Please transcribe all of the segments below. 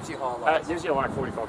gives you. Uh, it gives you a lot, 45.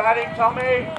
Batting, Tommy.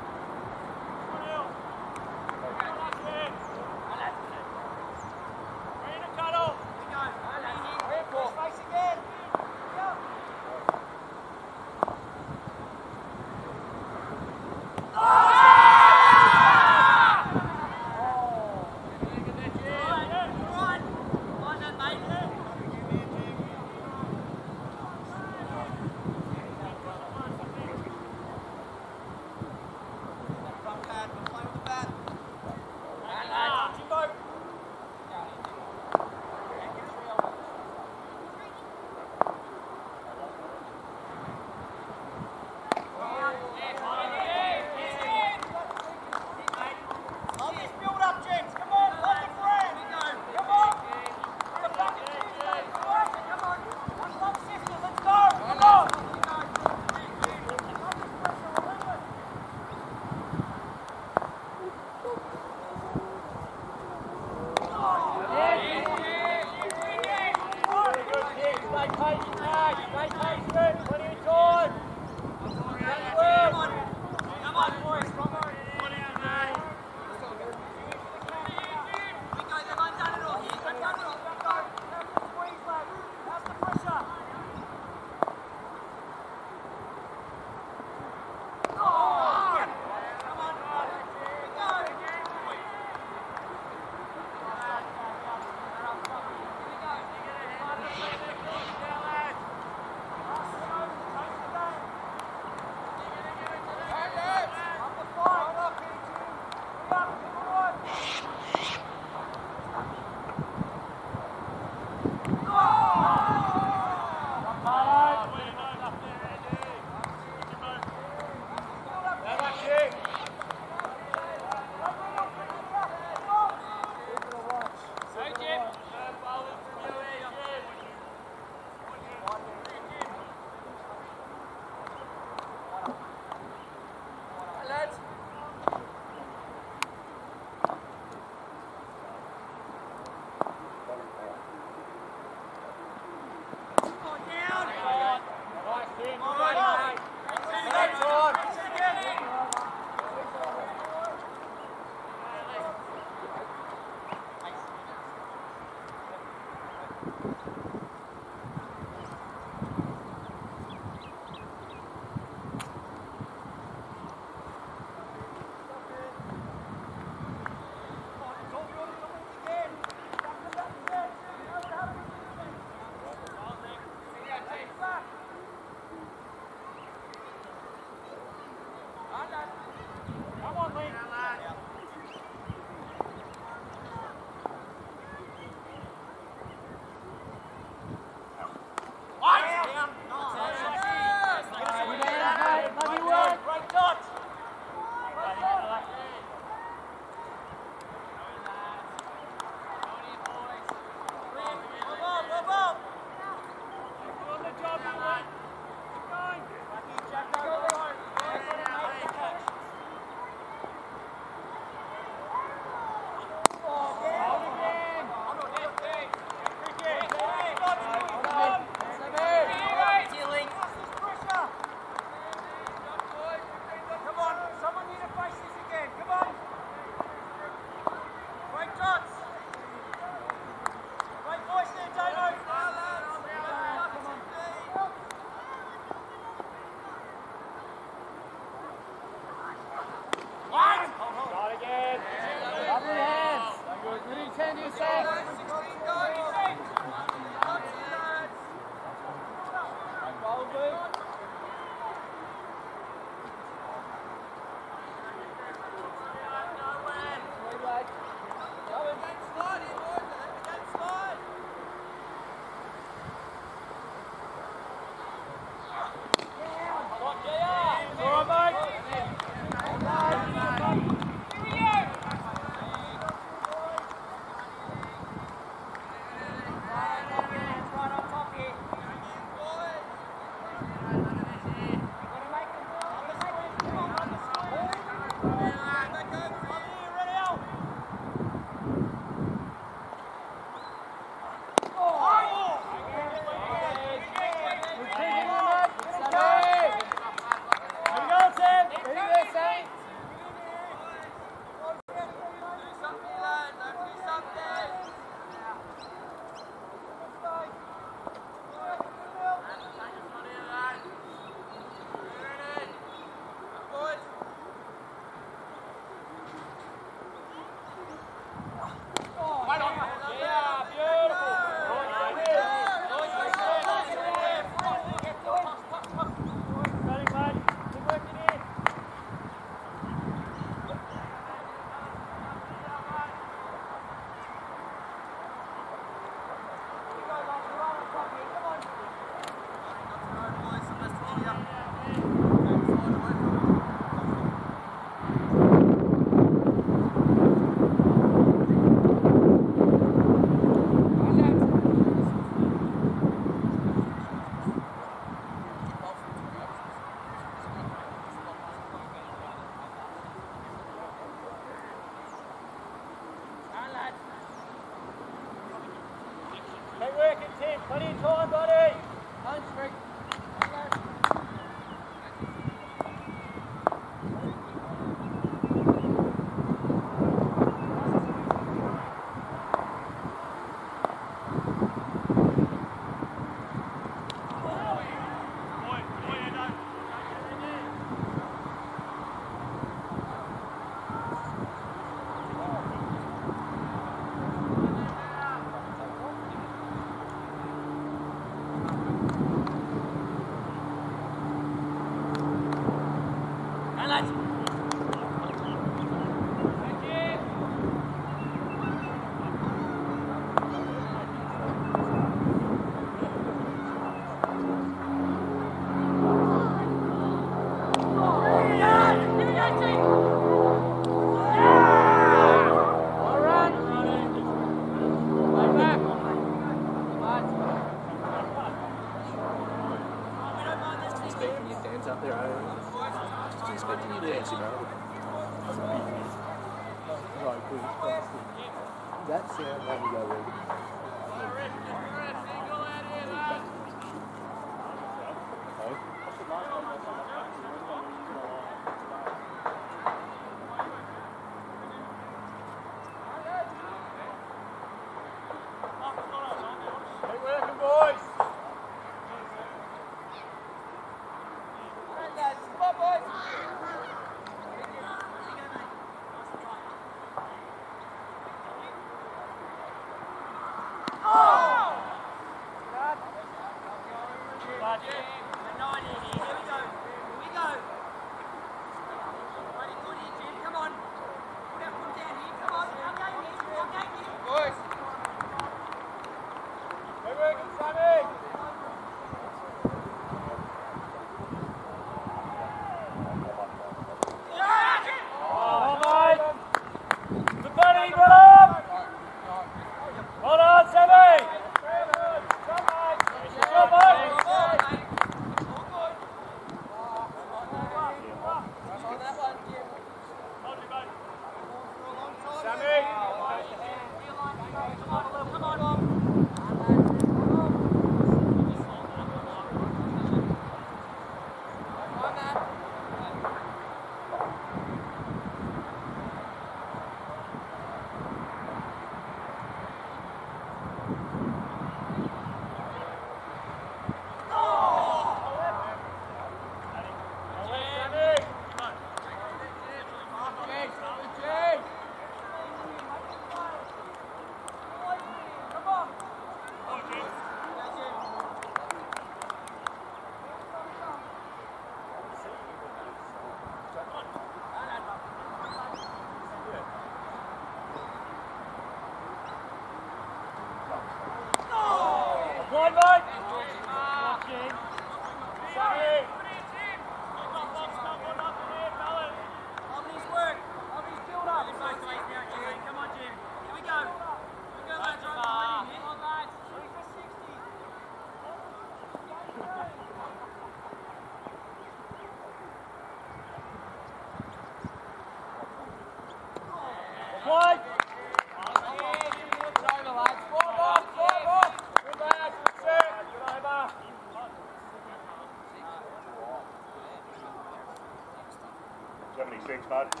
Bud. Body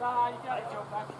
Nah, you got to jump back.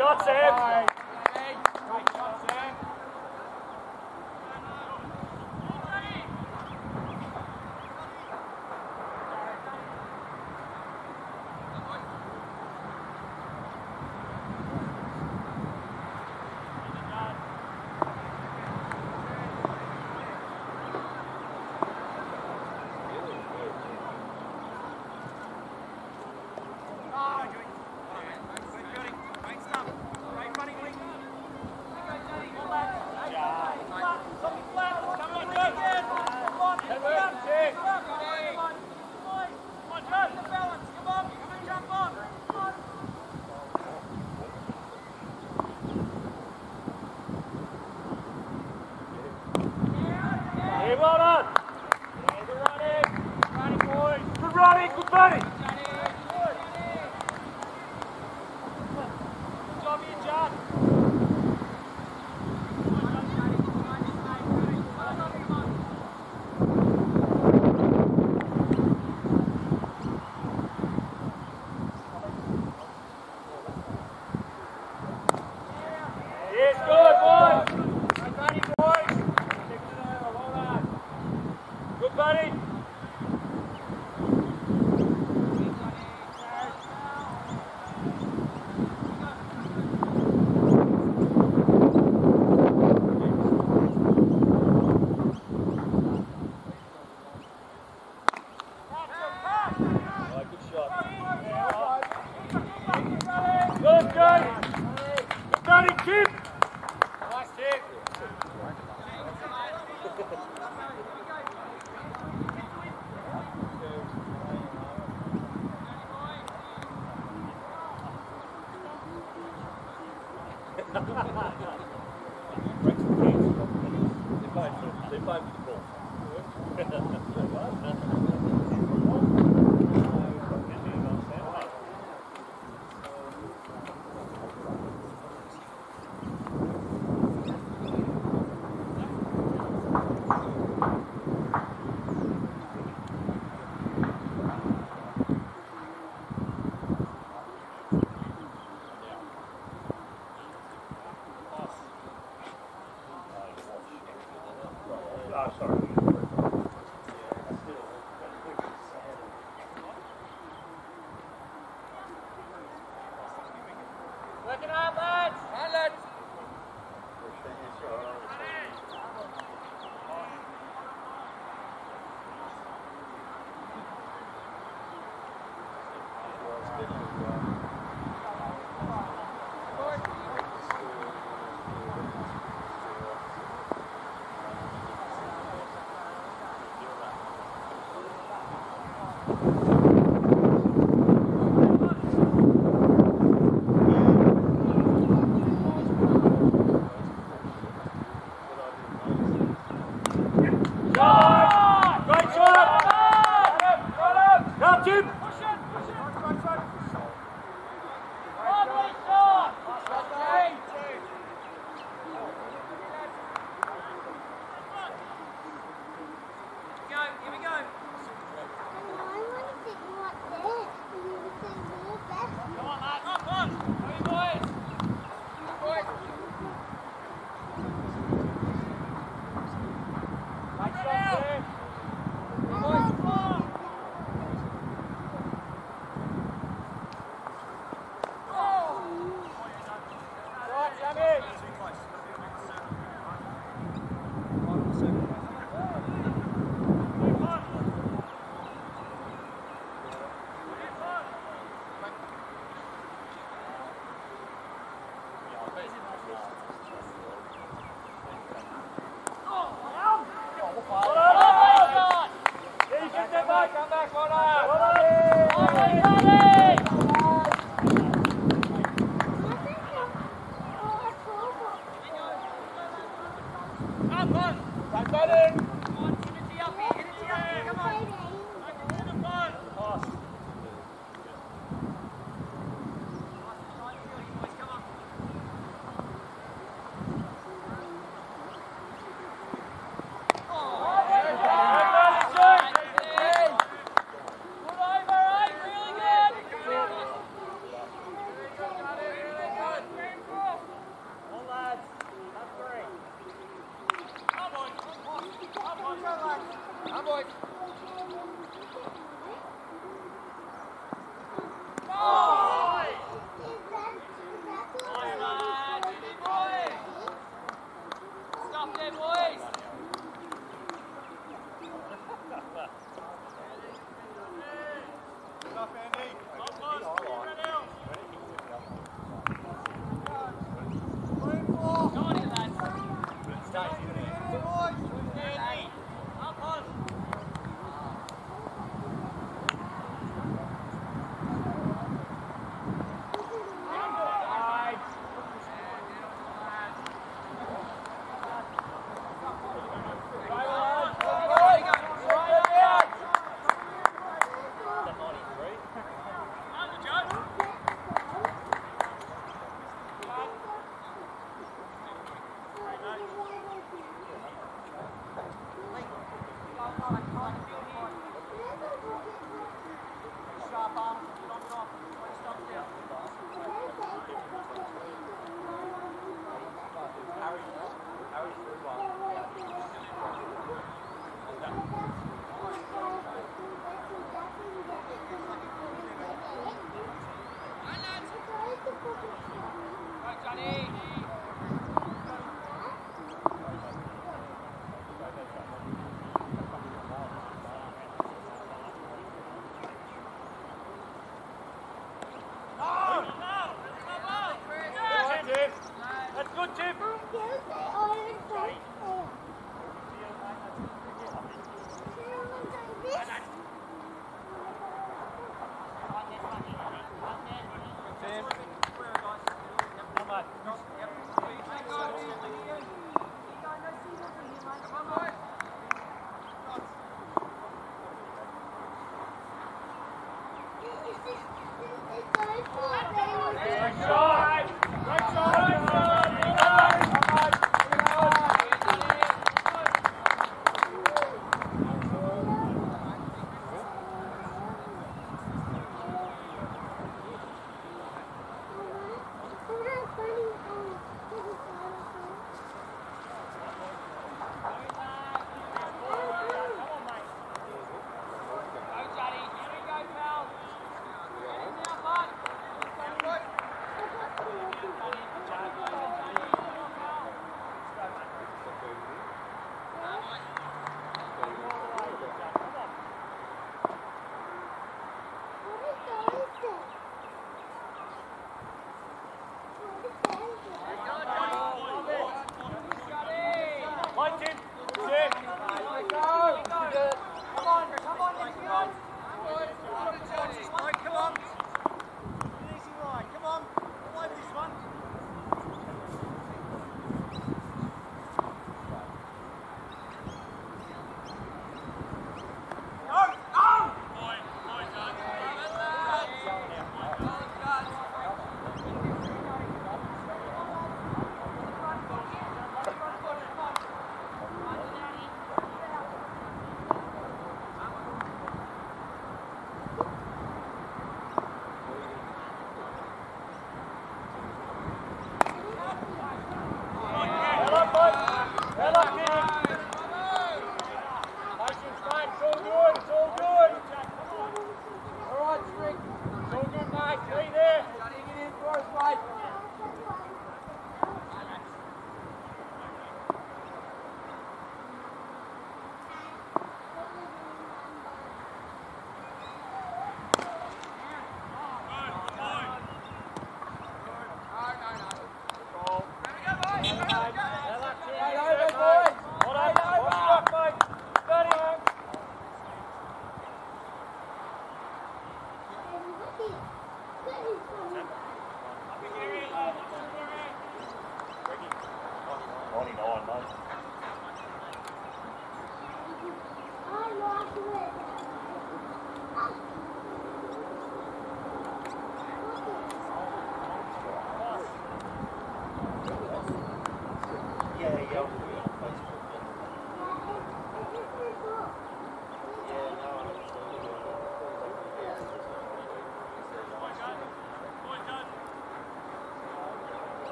Joseph!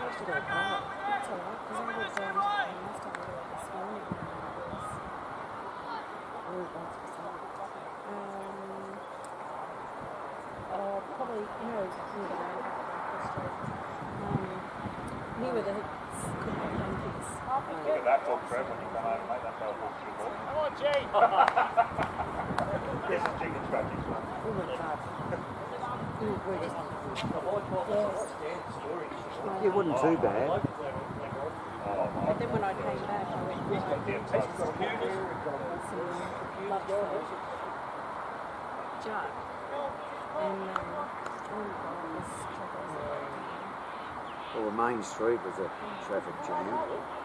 yesterday. too bad. Oh, but then when I came back, I went to some love Jack. And um, oh traffic. Well, the main street was a traffic jam.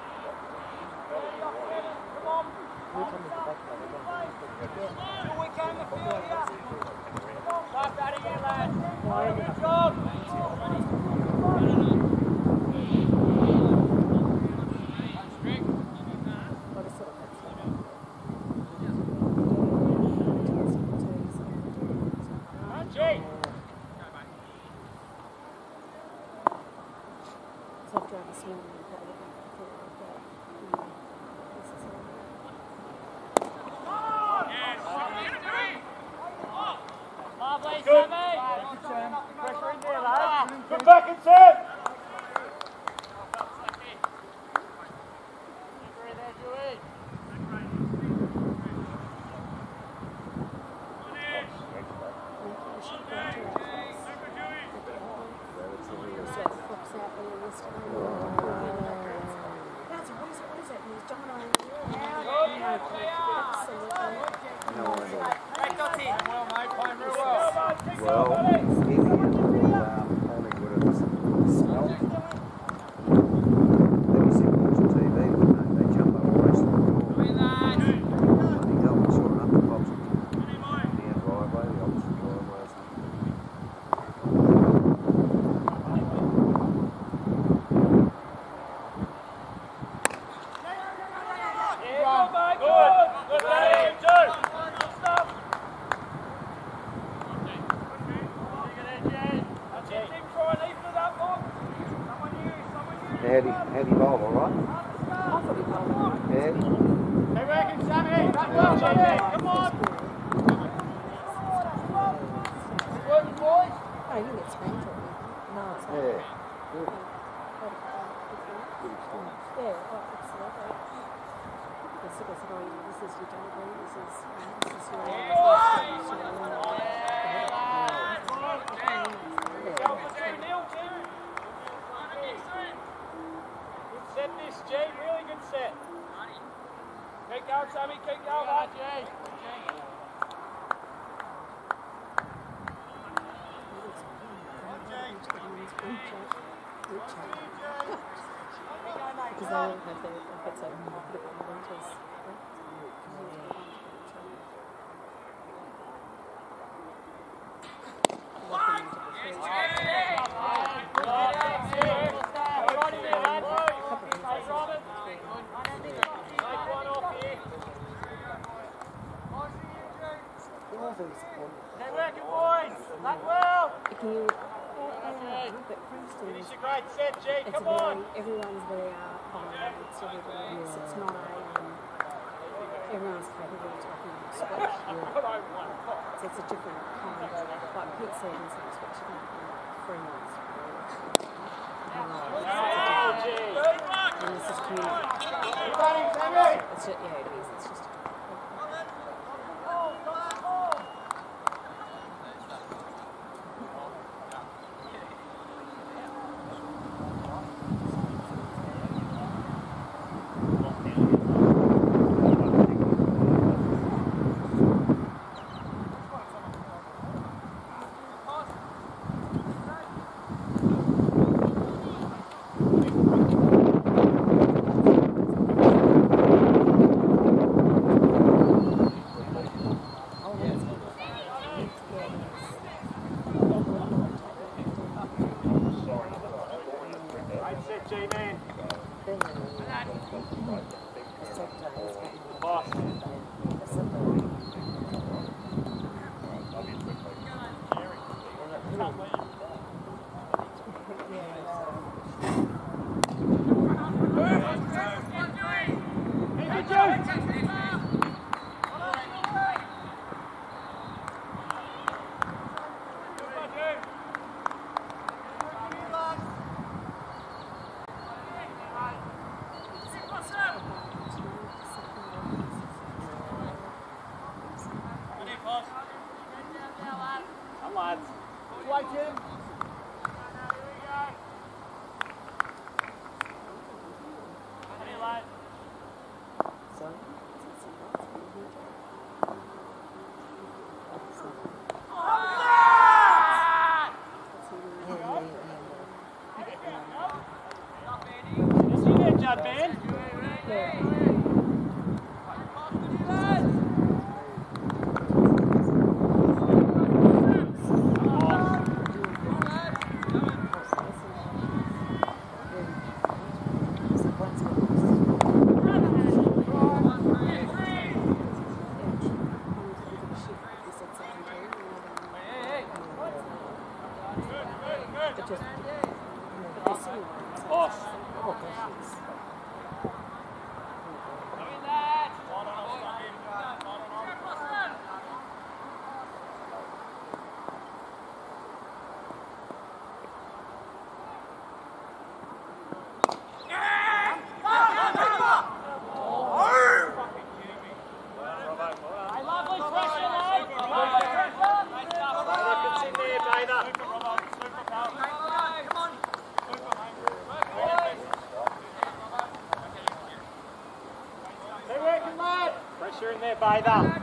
Pressure in there,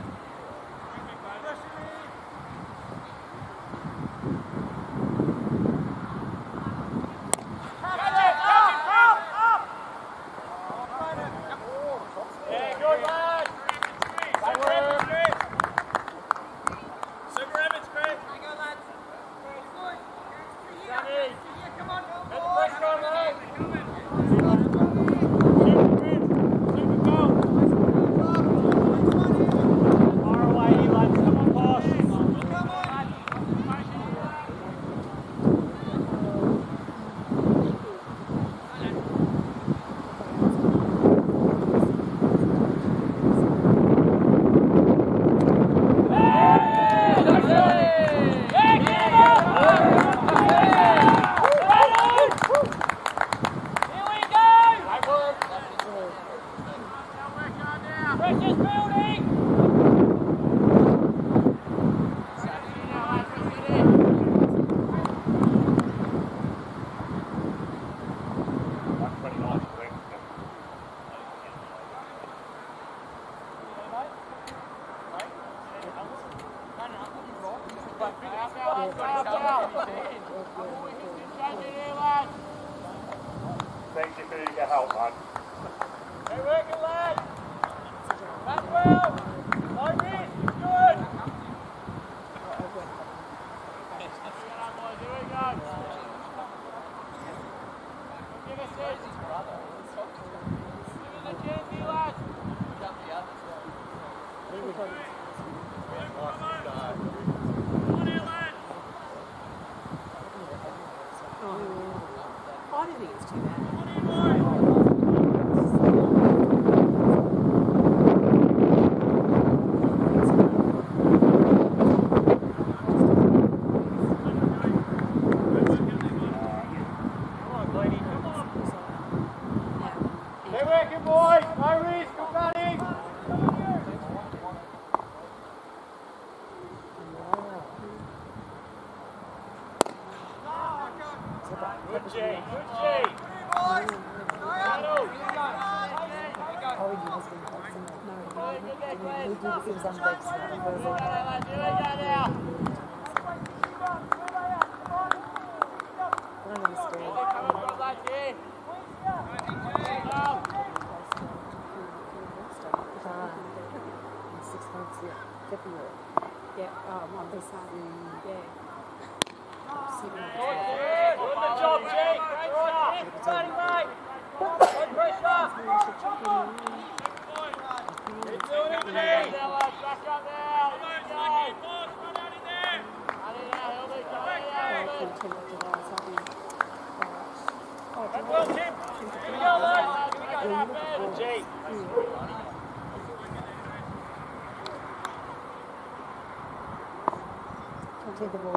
to the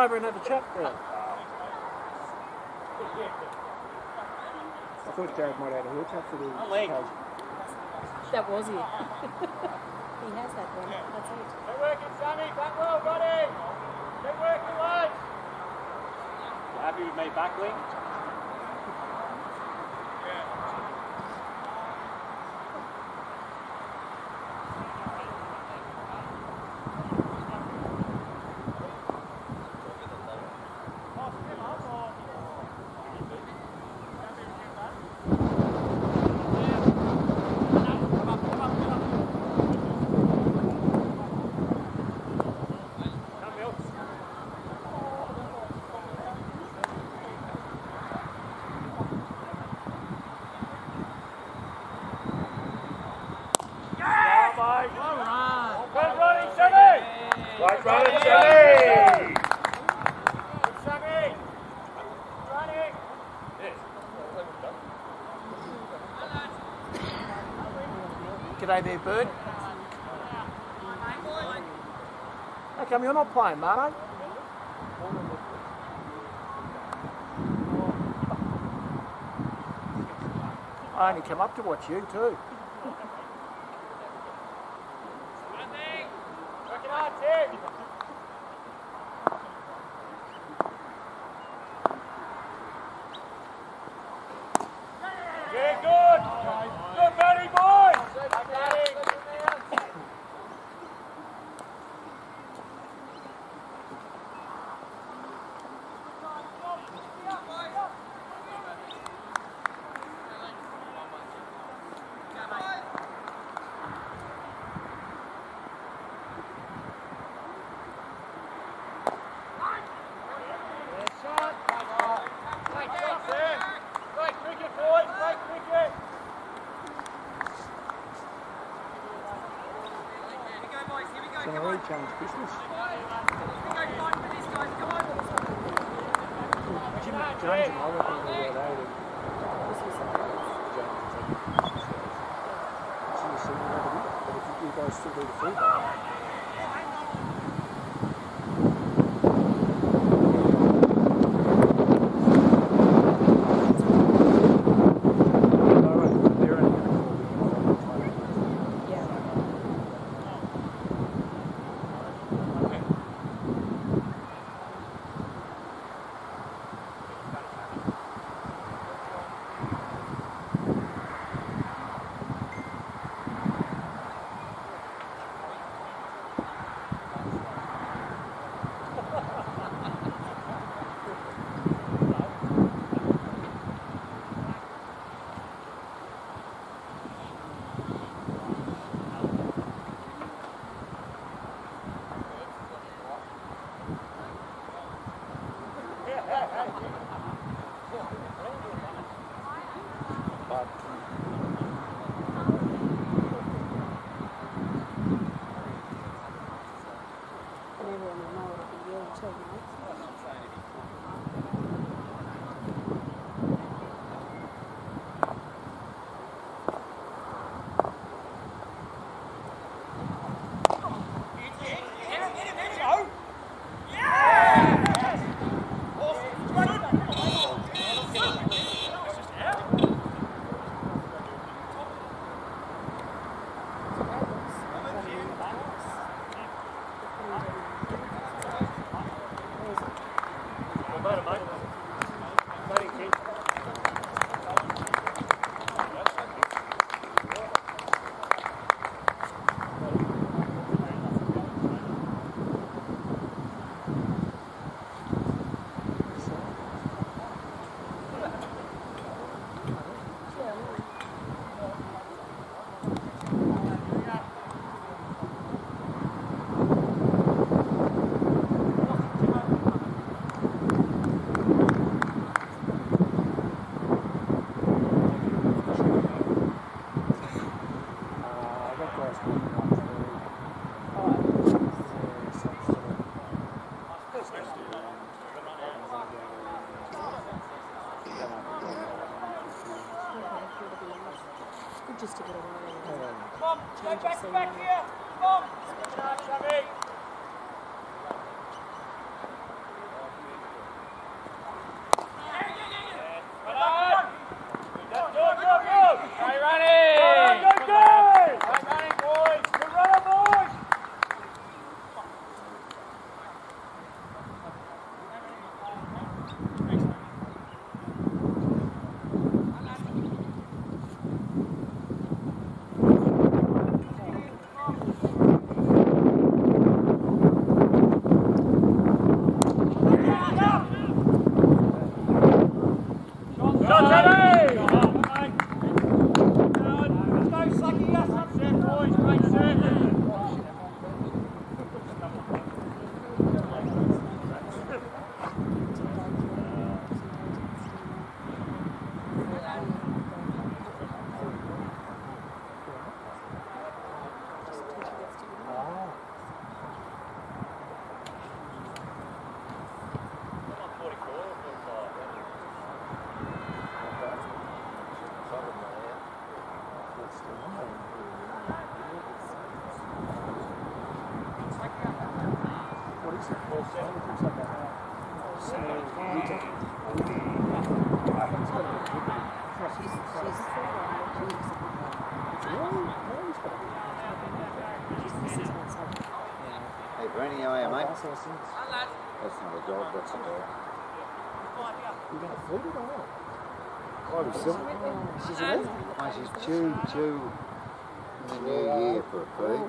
over and have a chat there. I thought Jared might add a haircut for the occasion. That was it. he has that one. That's it. Good working, Sammy. Back well, buddy. Good working, lads. Happy with me, back? bird. How come you're not playing, Marto? I only come up to watch you too. Oh, she's. She's oh, she's two, two in the new year for a fee.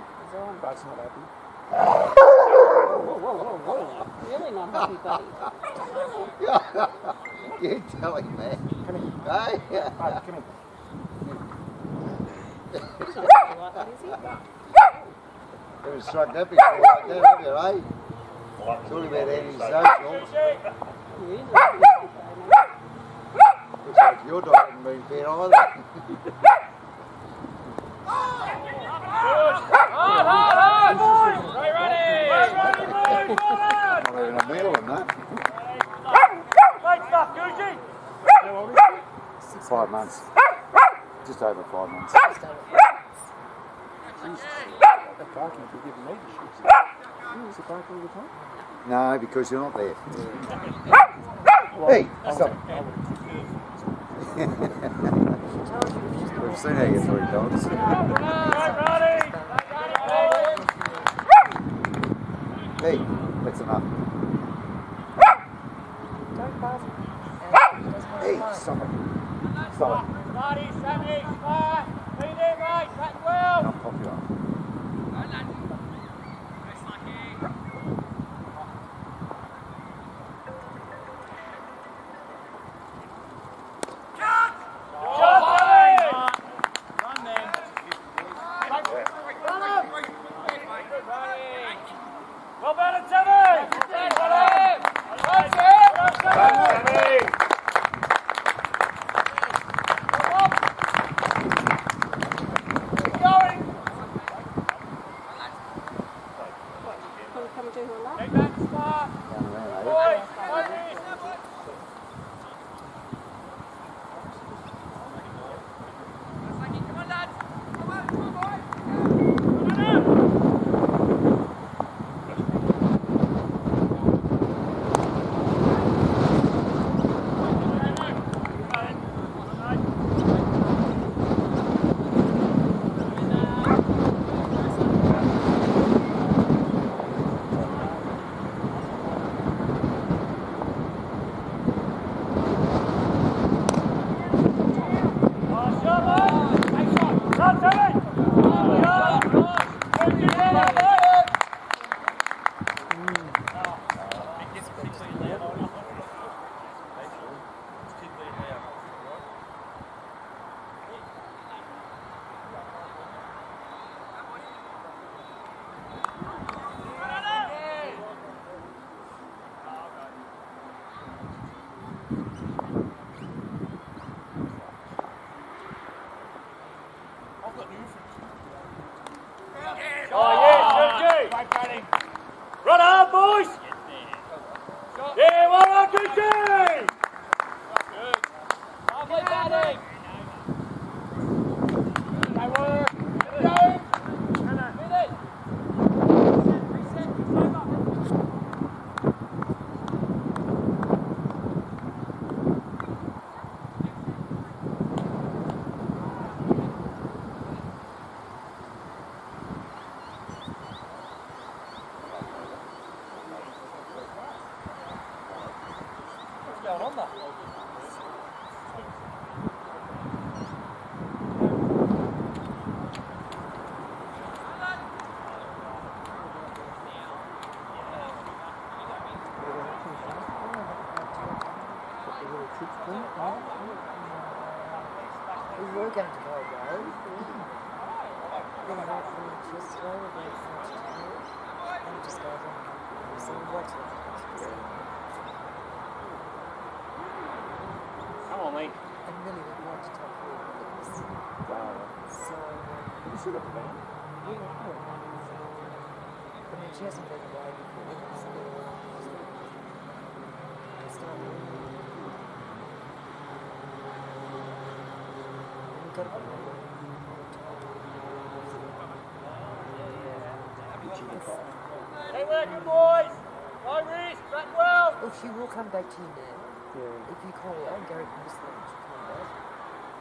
Bud's not happy. whoa, whoa, whoa, whoa. Really not happy, buddy. You're telling me. Come here. Hey. Come here. He's not happy like that, is he? You struck that before like that, have you, eh? Talking about antisocial. He is, you're not there. Hey, work your boys! Iris, back well! If she will come back to you now, yeah. if you call her, out, Gary can just let you come back.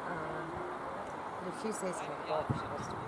Um, if she says, my God, she wants to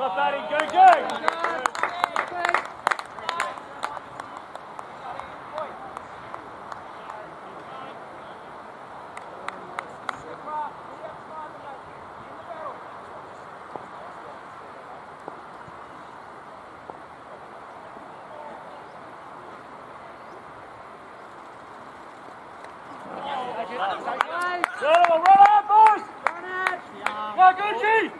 Stop batting, go, go! go, go. Go, run out, boys! Run out! Go, Gucci!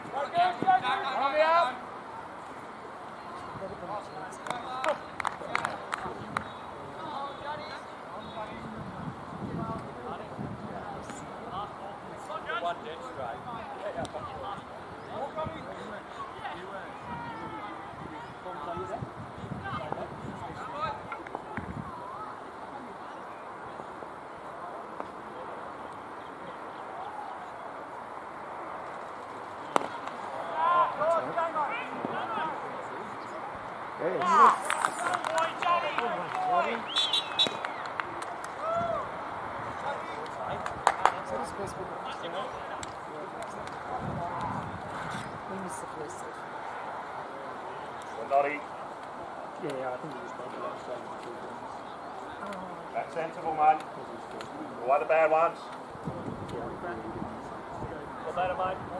one of the bad ones. What's that, mate?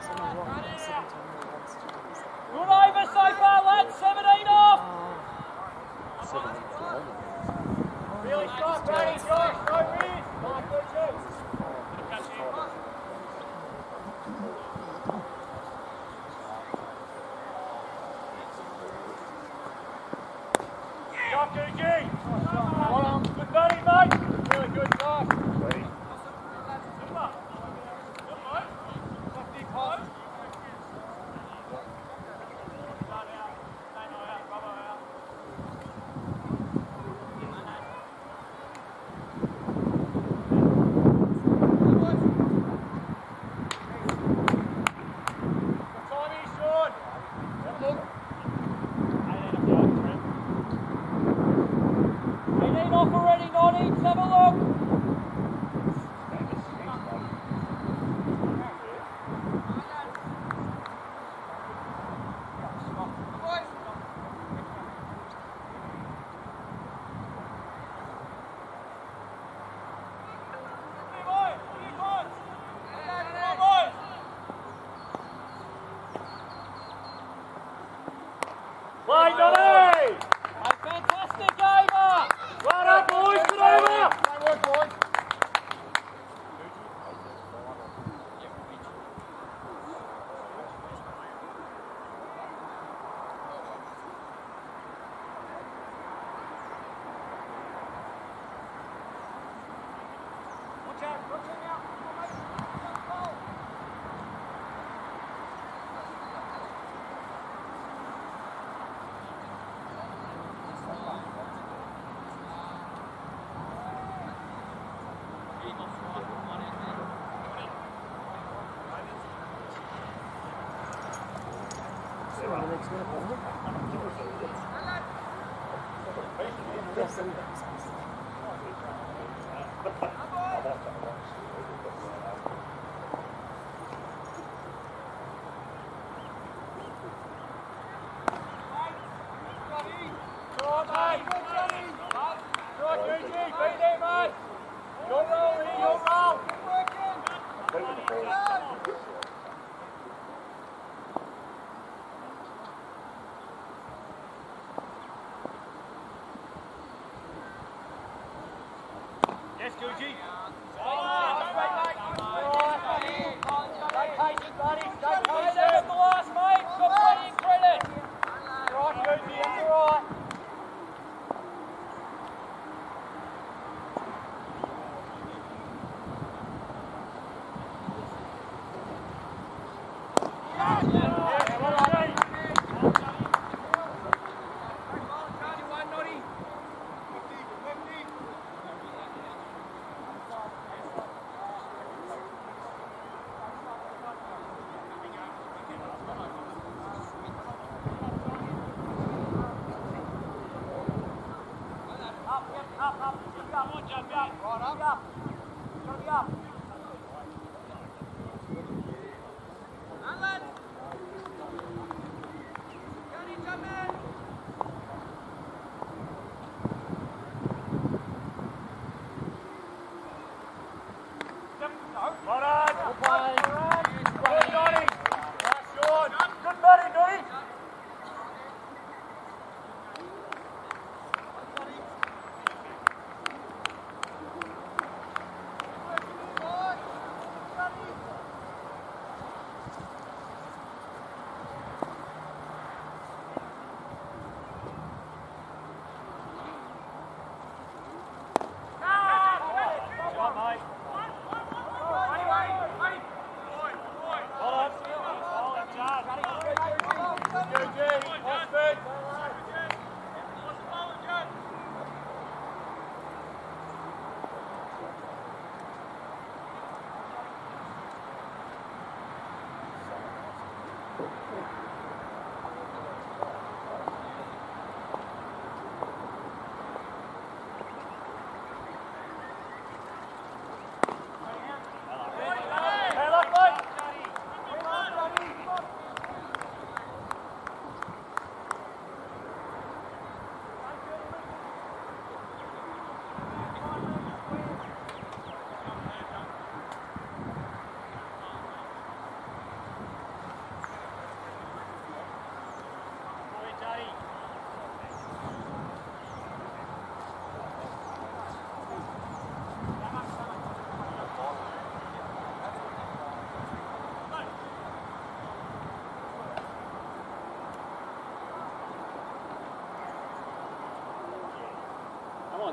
Good over, Cypher! Let's seven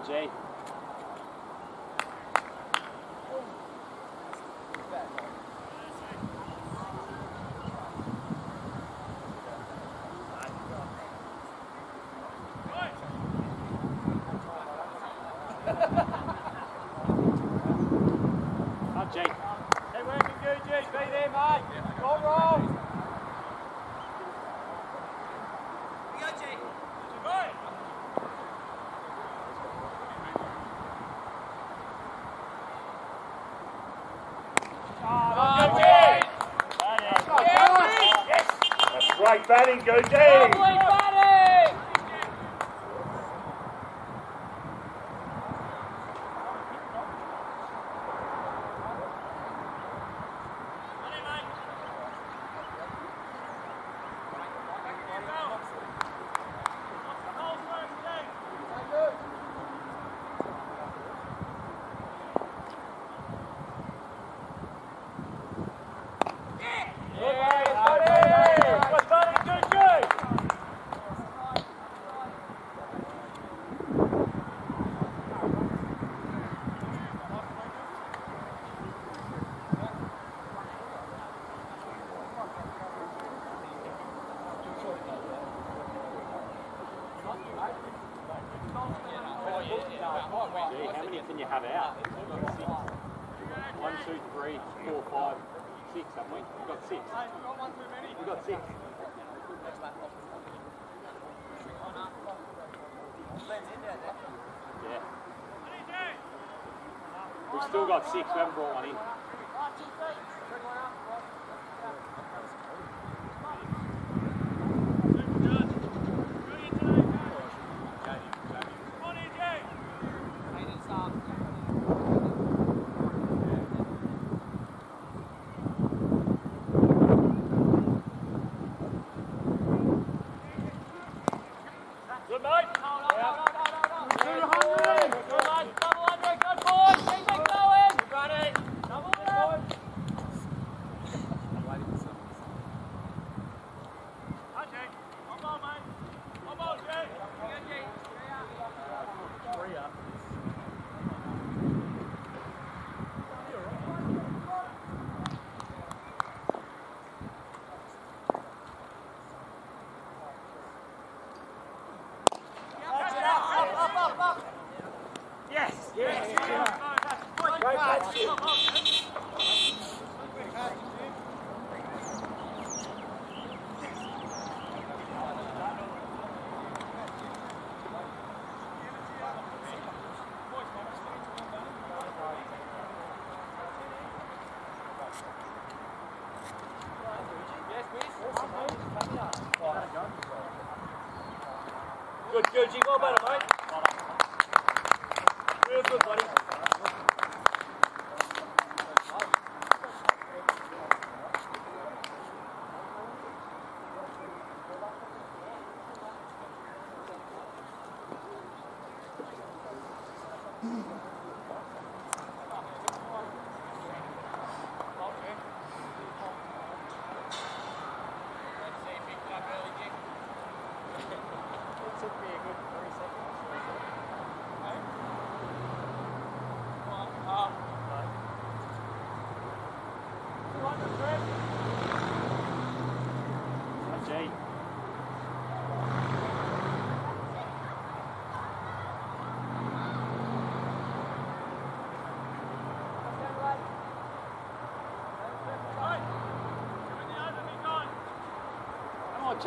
Jay. batting goatee. Still got six, we haven't brought one in. Chico, para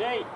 Jake.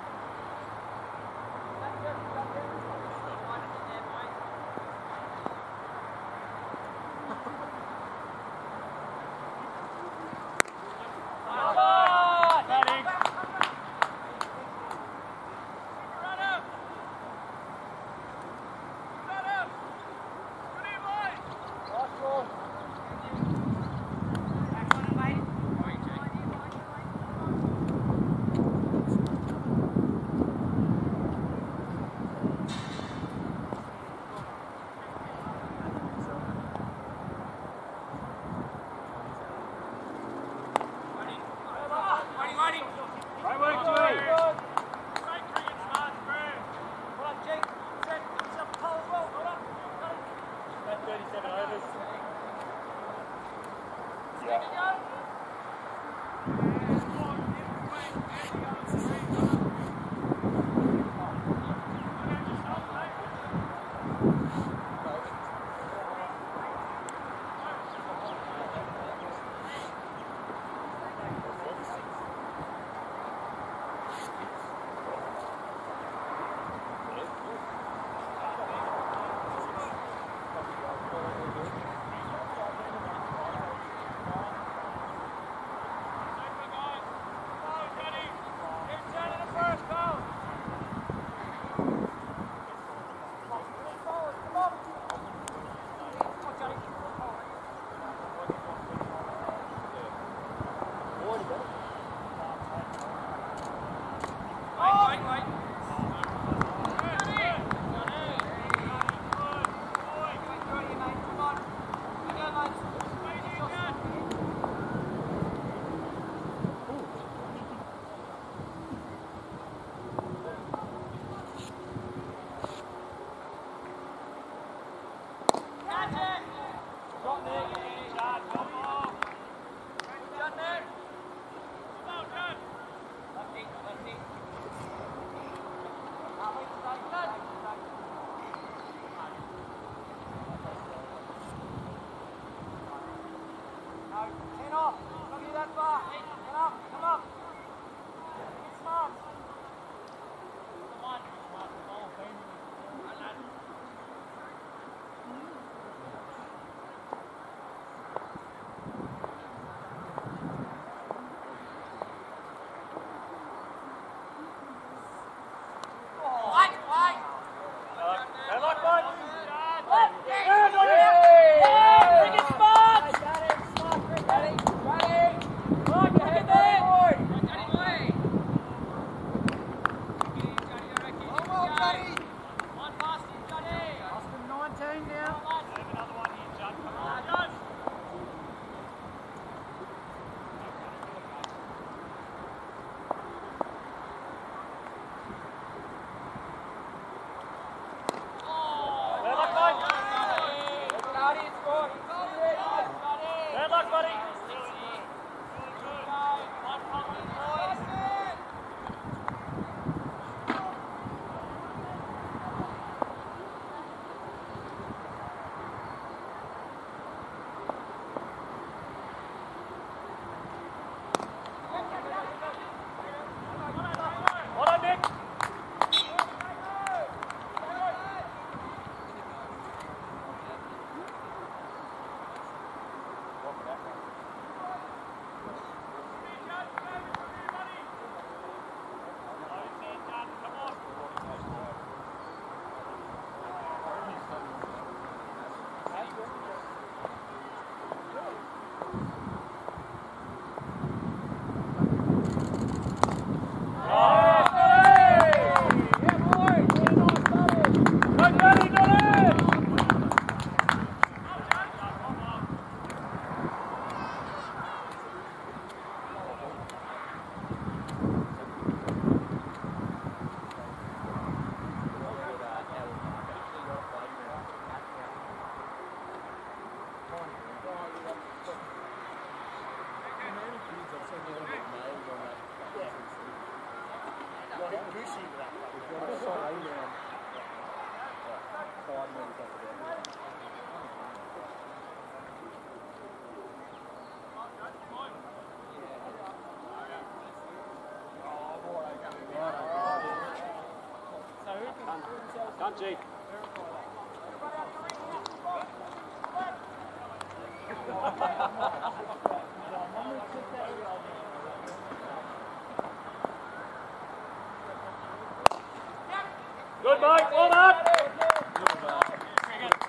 Good, mate. Well done.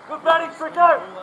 Good batting, Strico.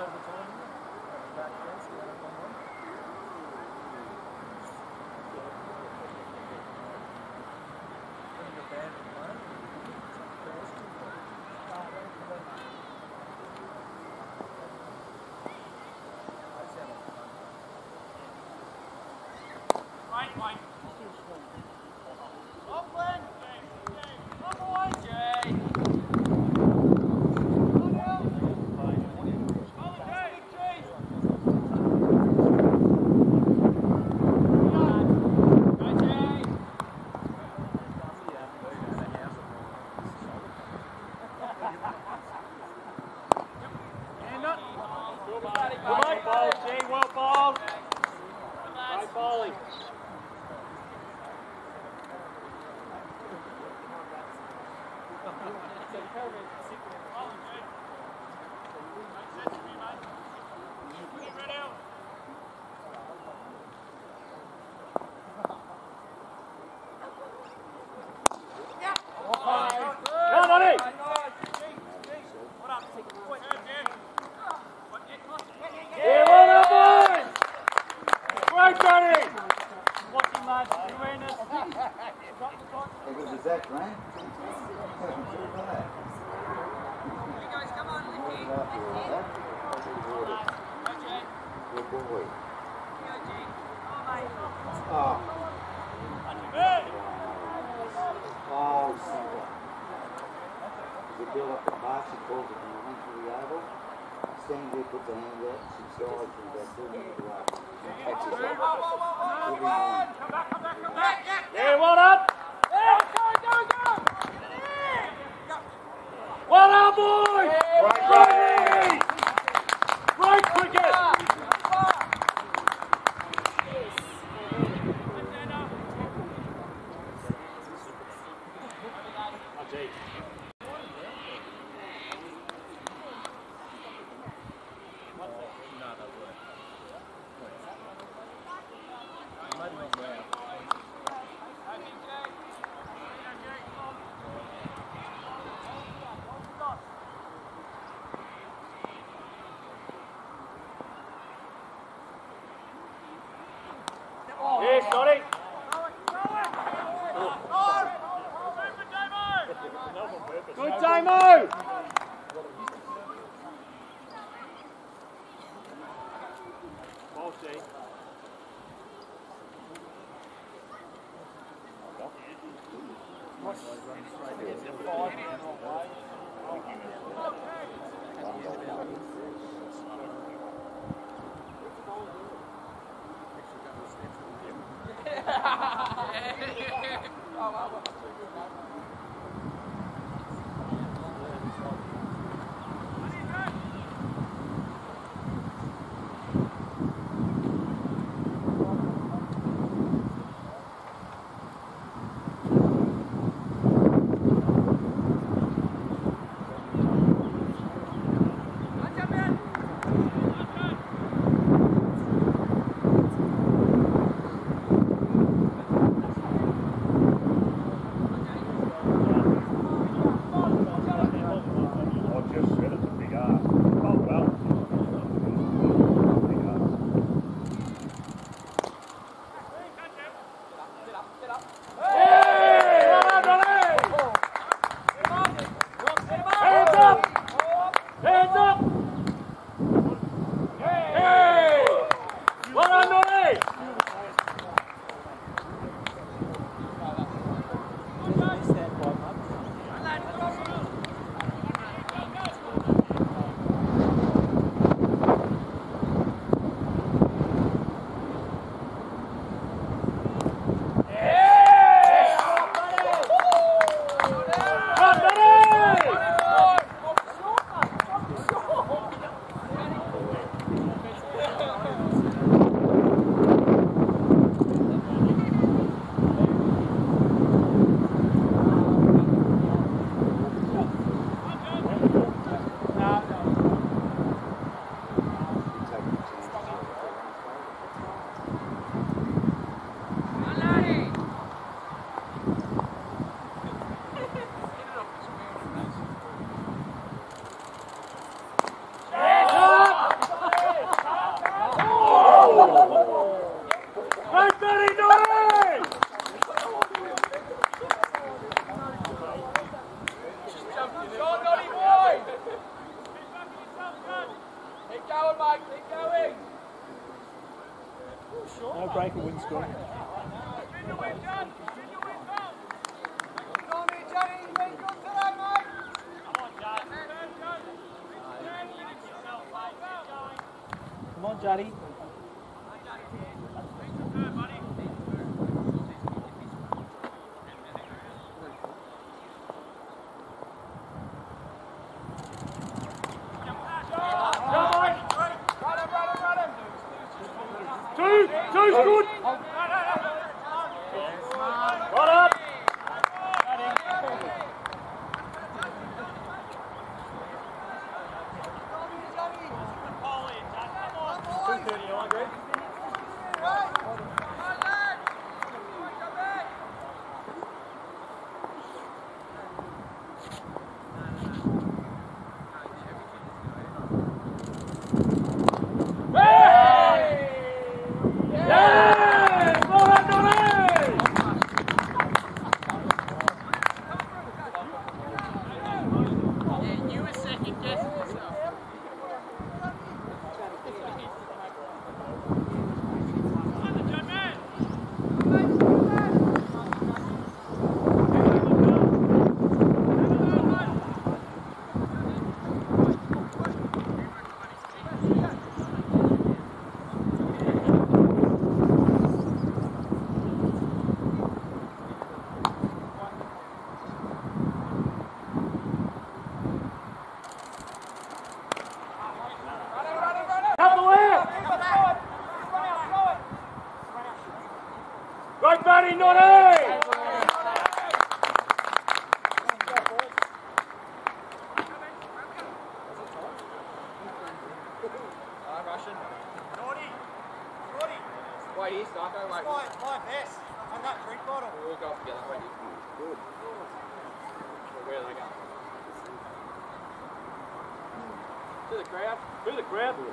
Through the gravel.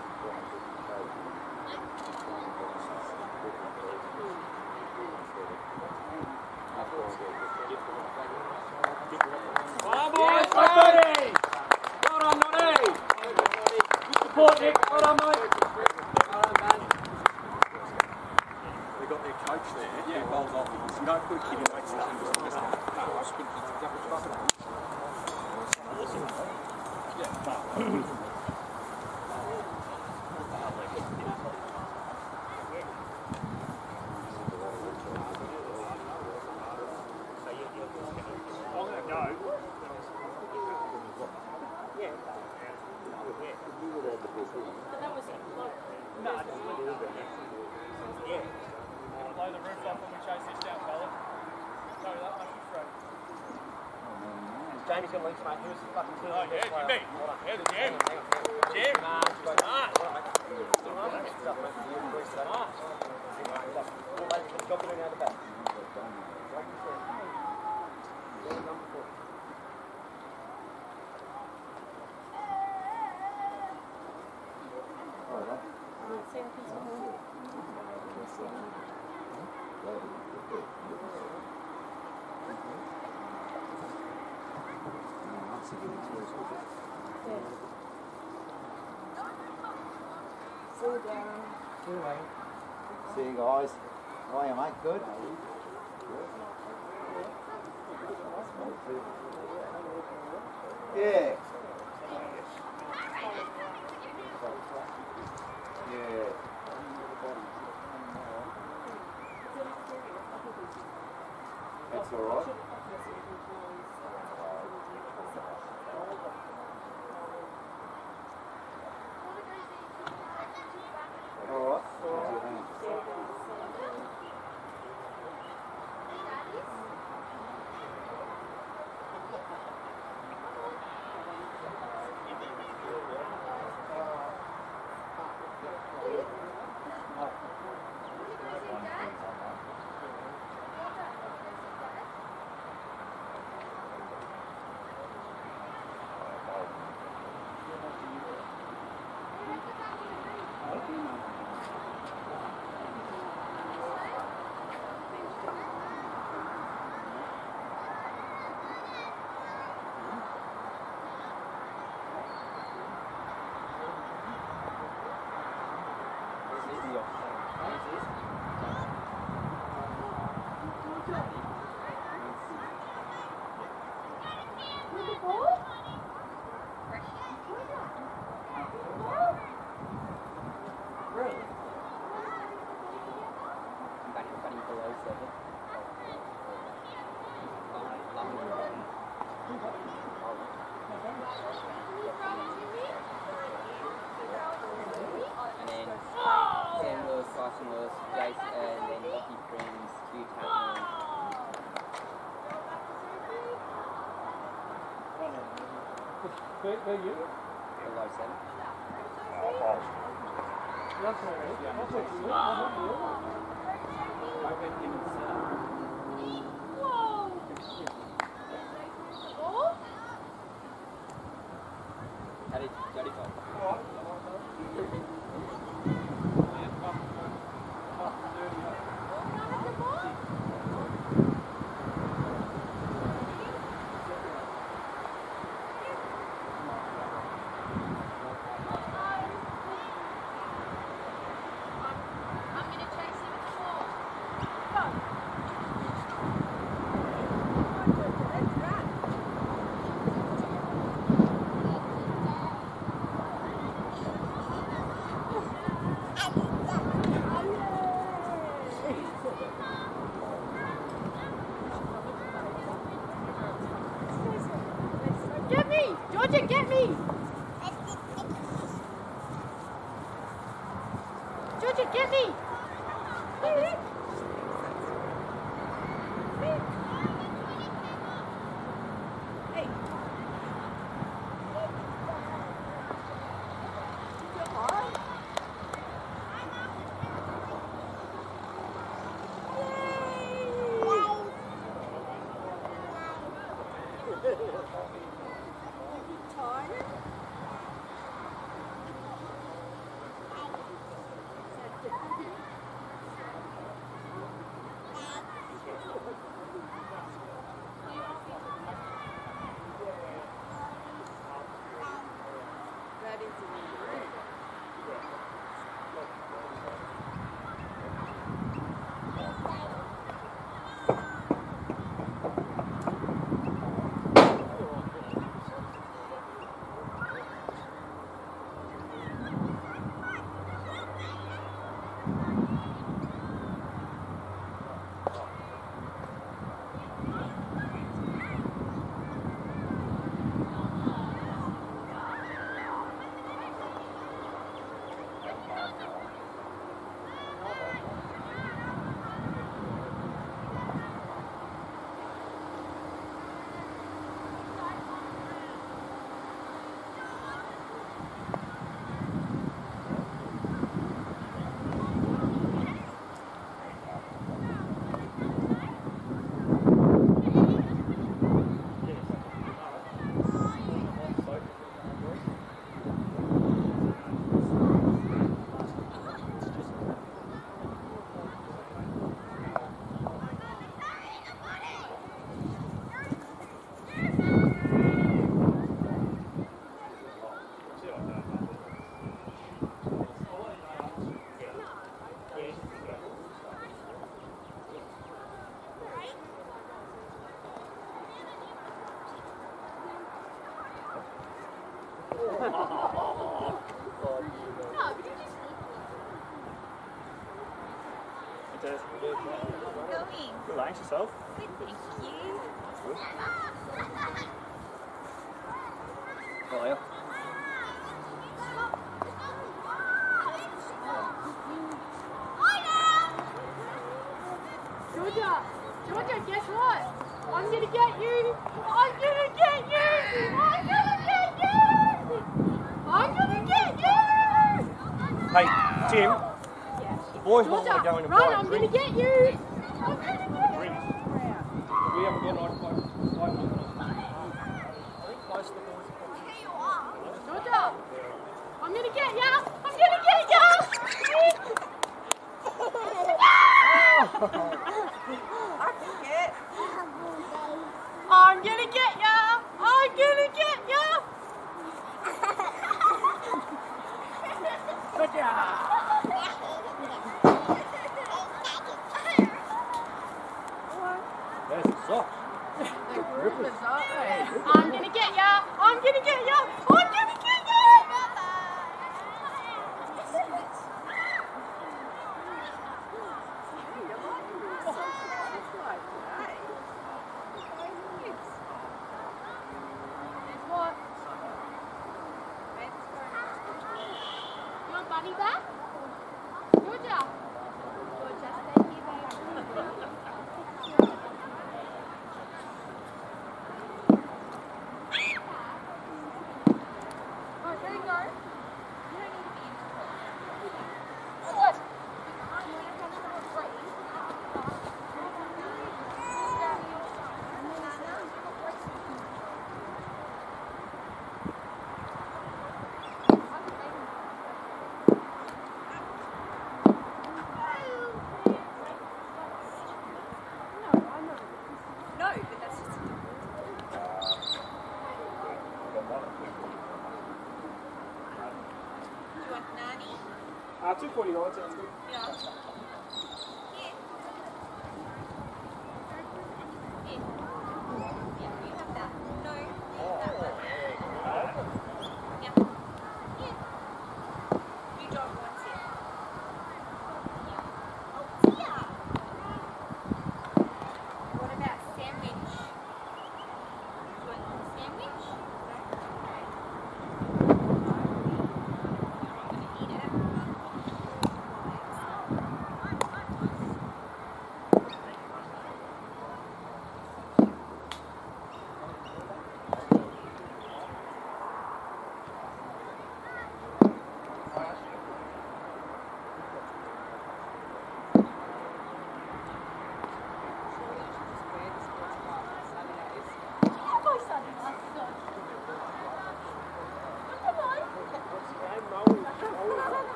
Jamie's gonna lose, mate. He was fucking killing oh, yeah, Jimmy. Here's Jamie. guys. How are you, mate? Good? They, they you? Below seven. No, I That's all right. That's all right. Thanks yourself? for you. It's,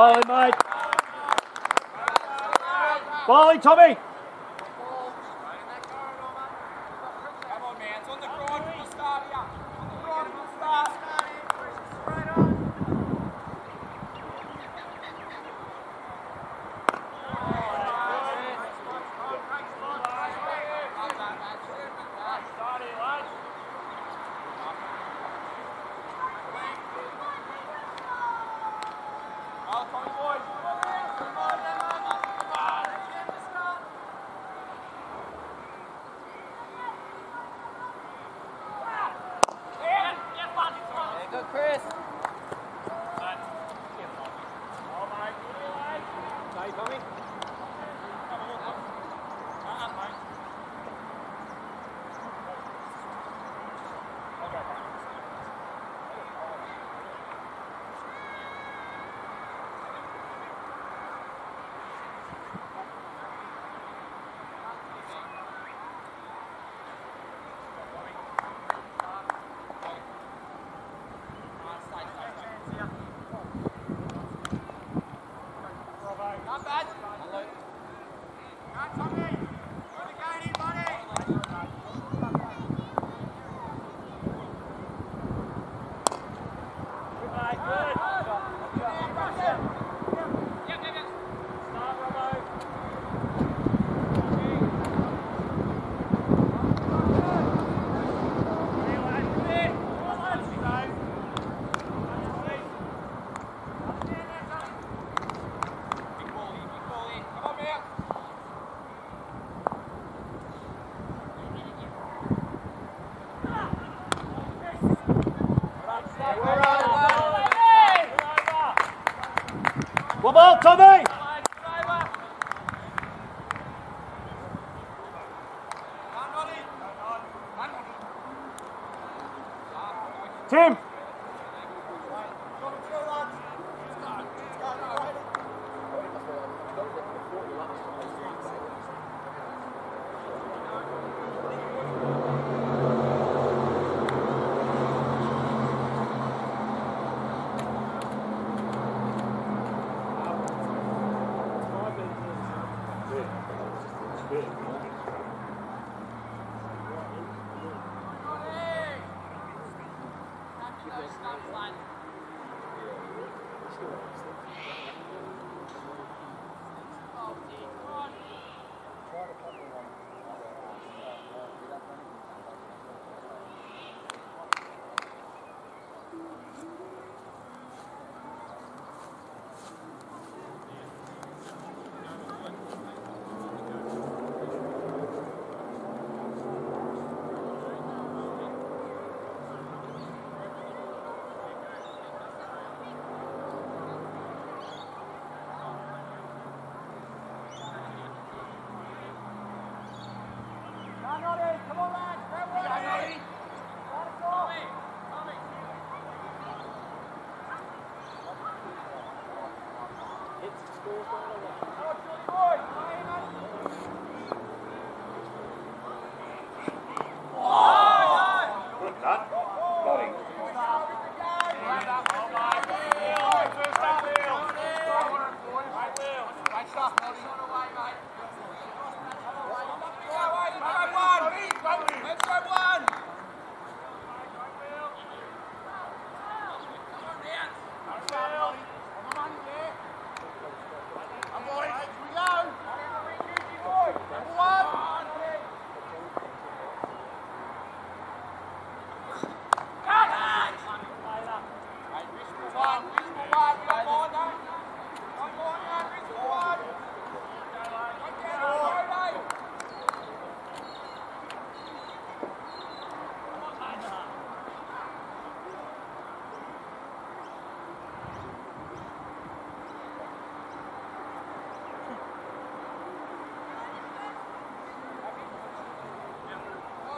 Oh, Volley, mate. Volley, Tommy.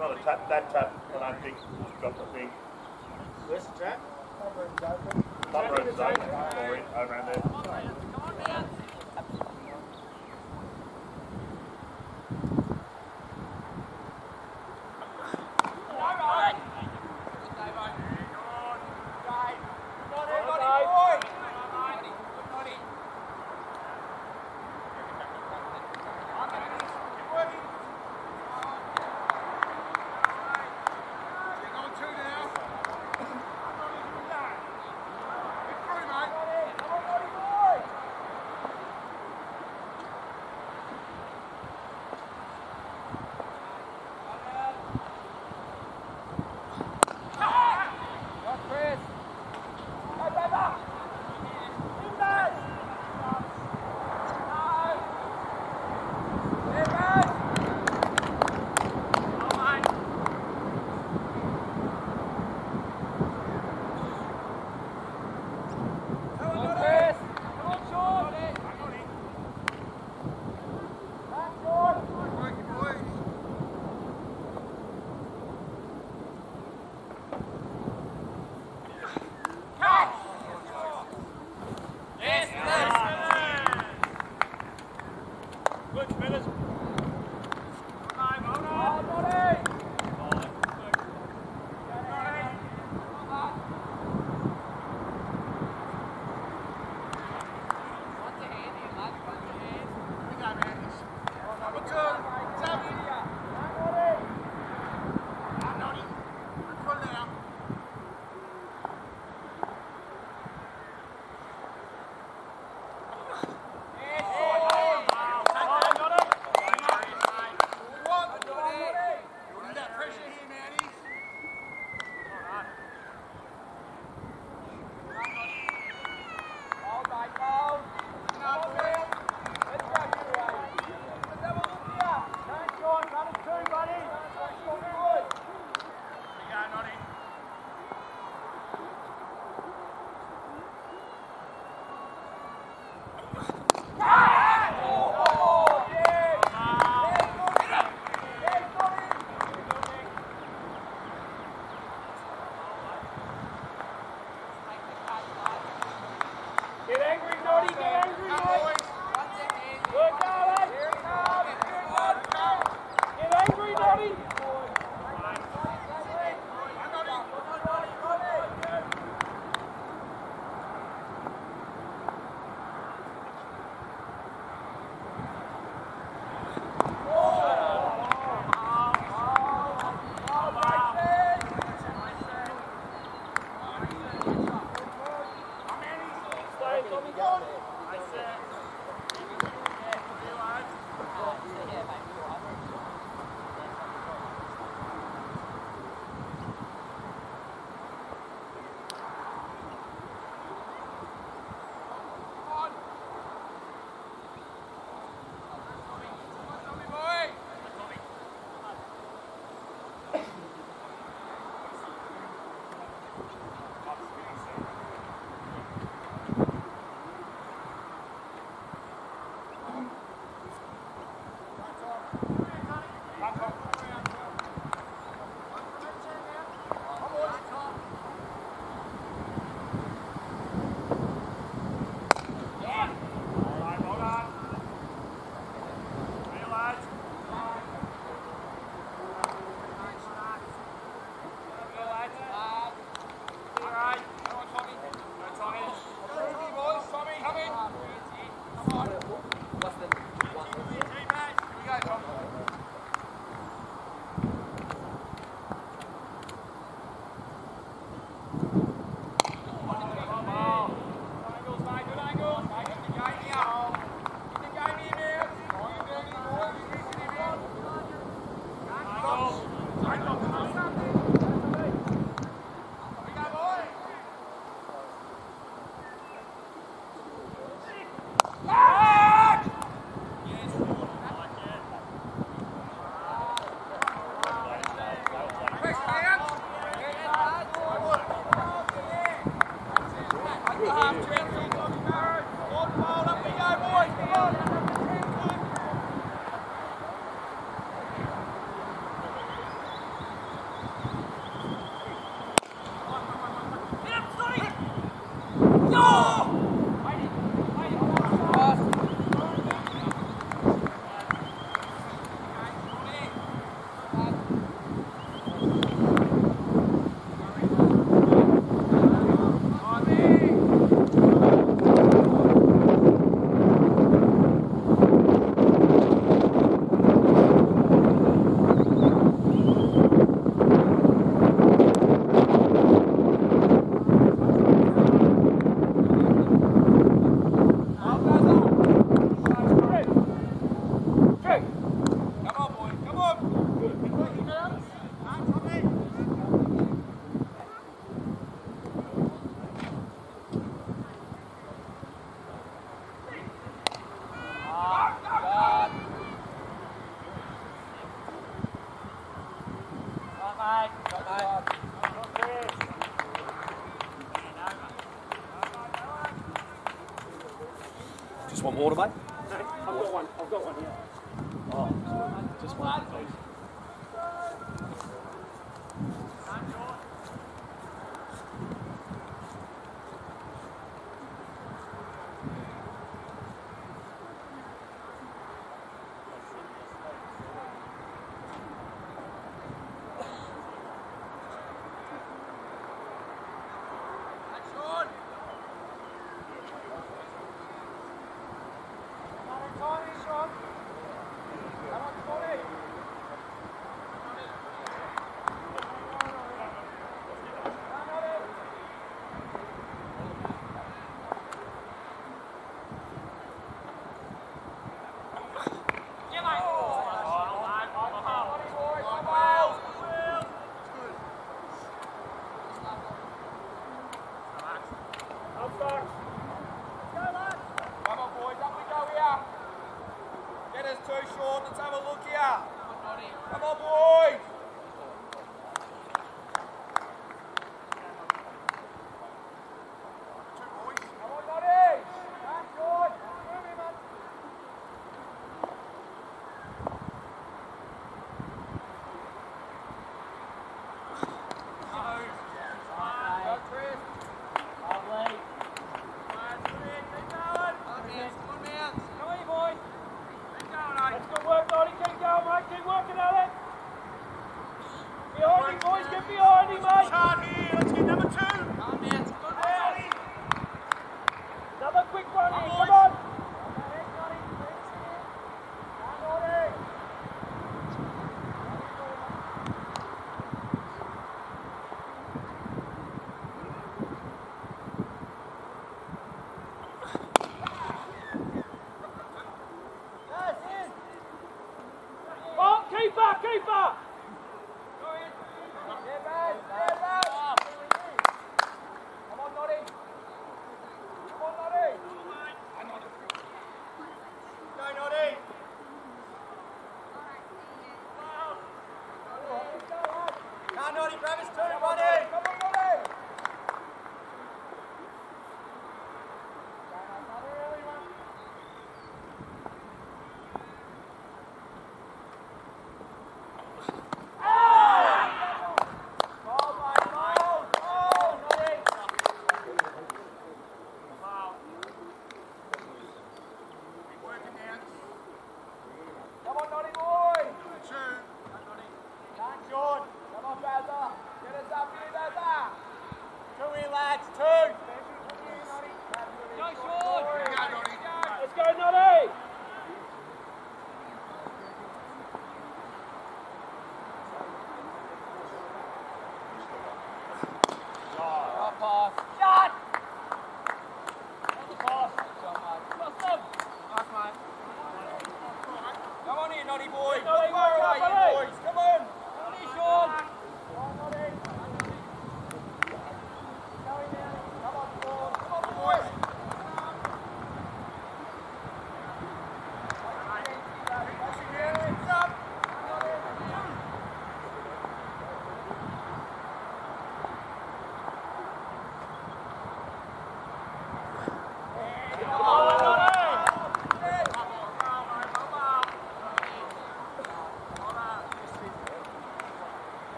not a that tap,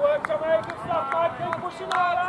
work, Tommy. Good stuff, mate. Keep pushing hard,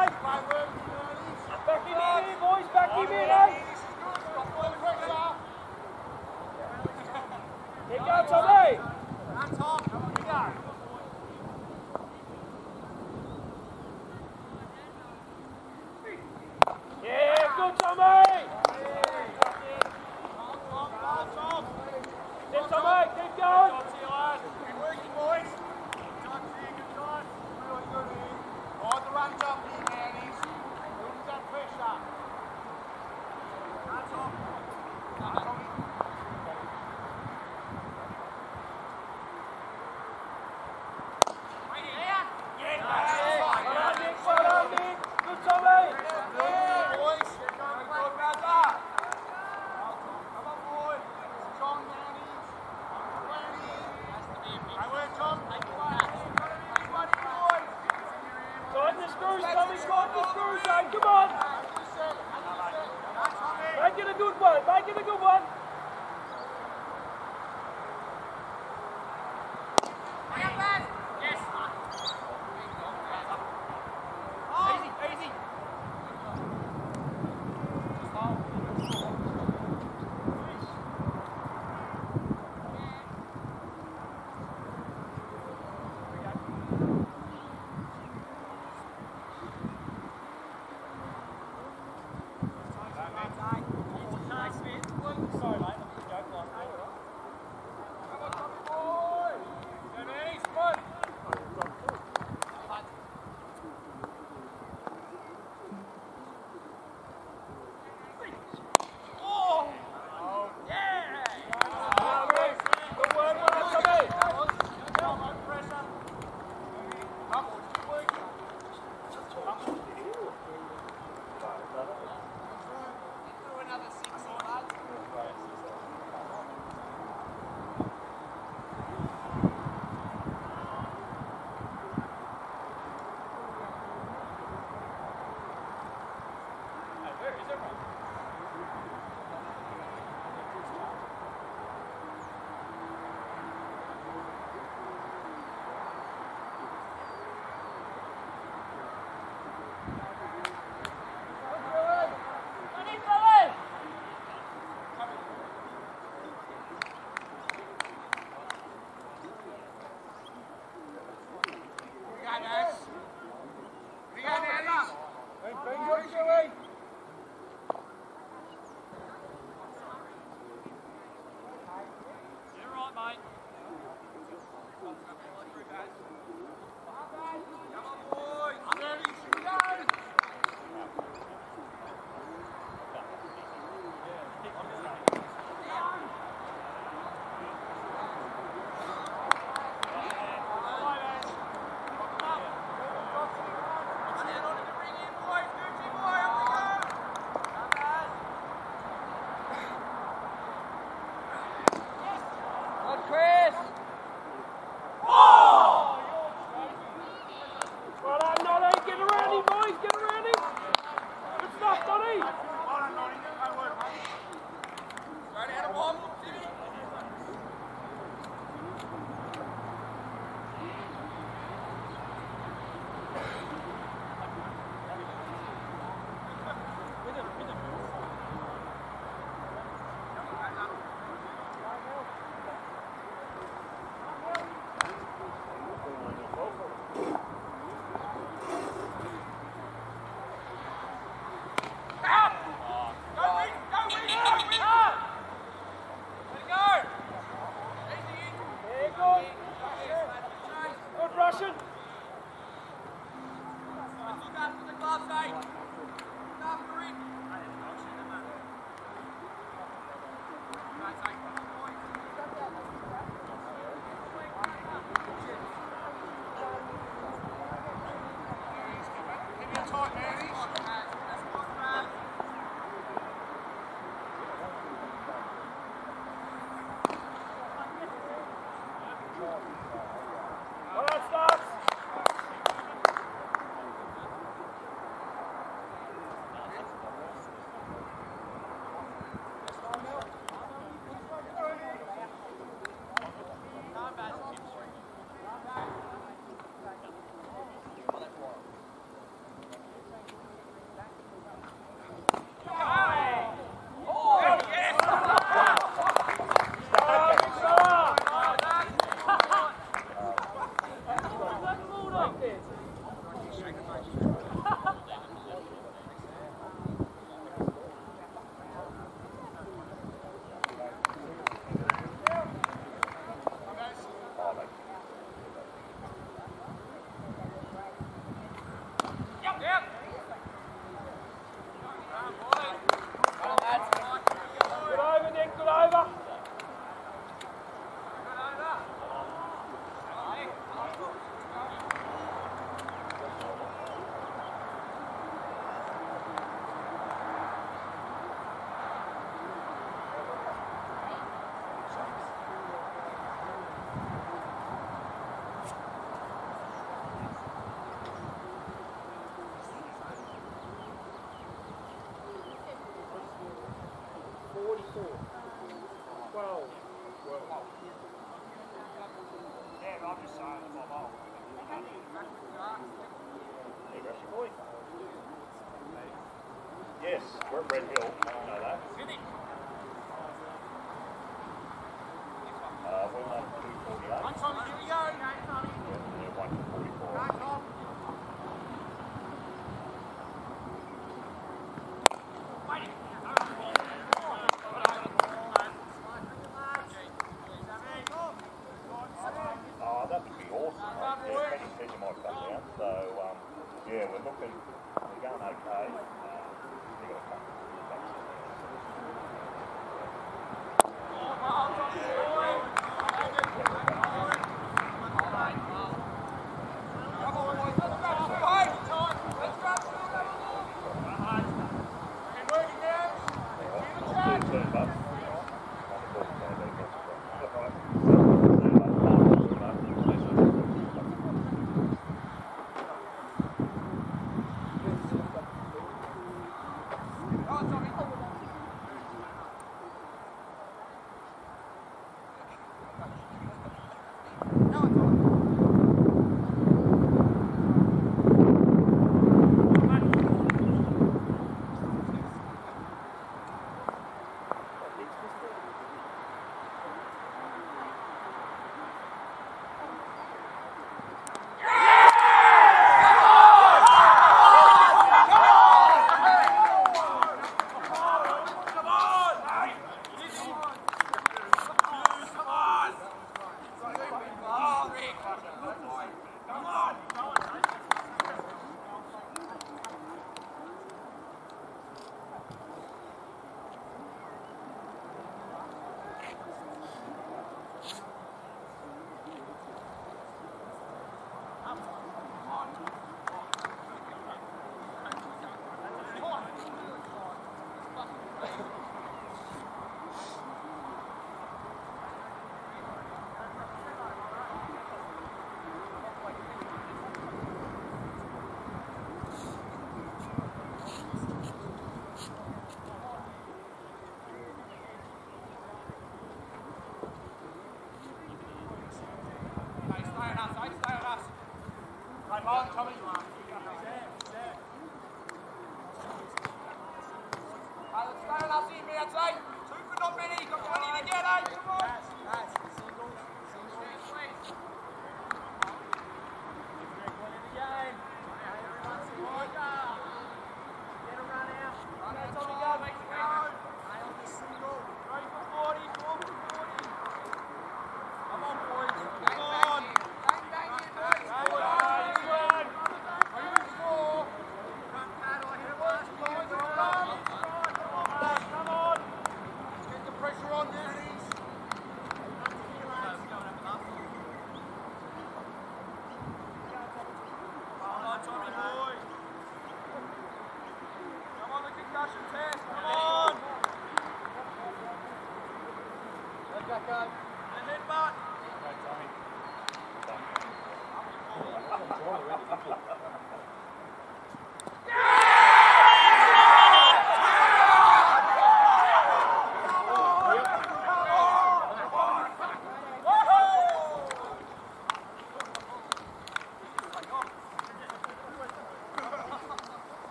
Yes, we're at Red Hill.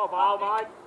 Come on, Bob.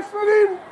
Here we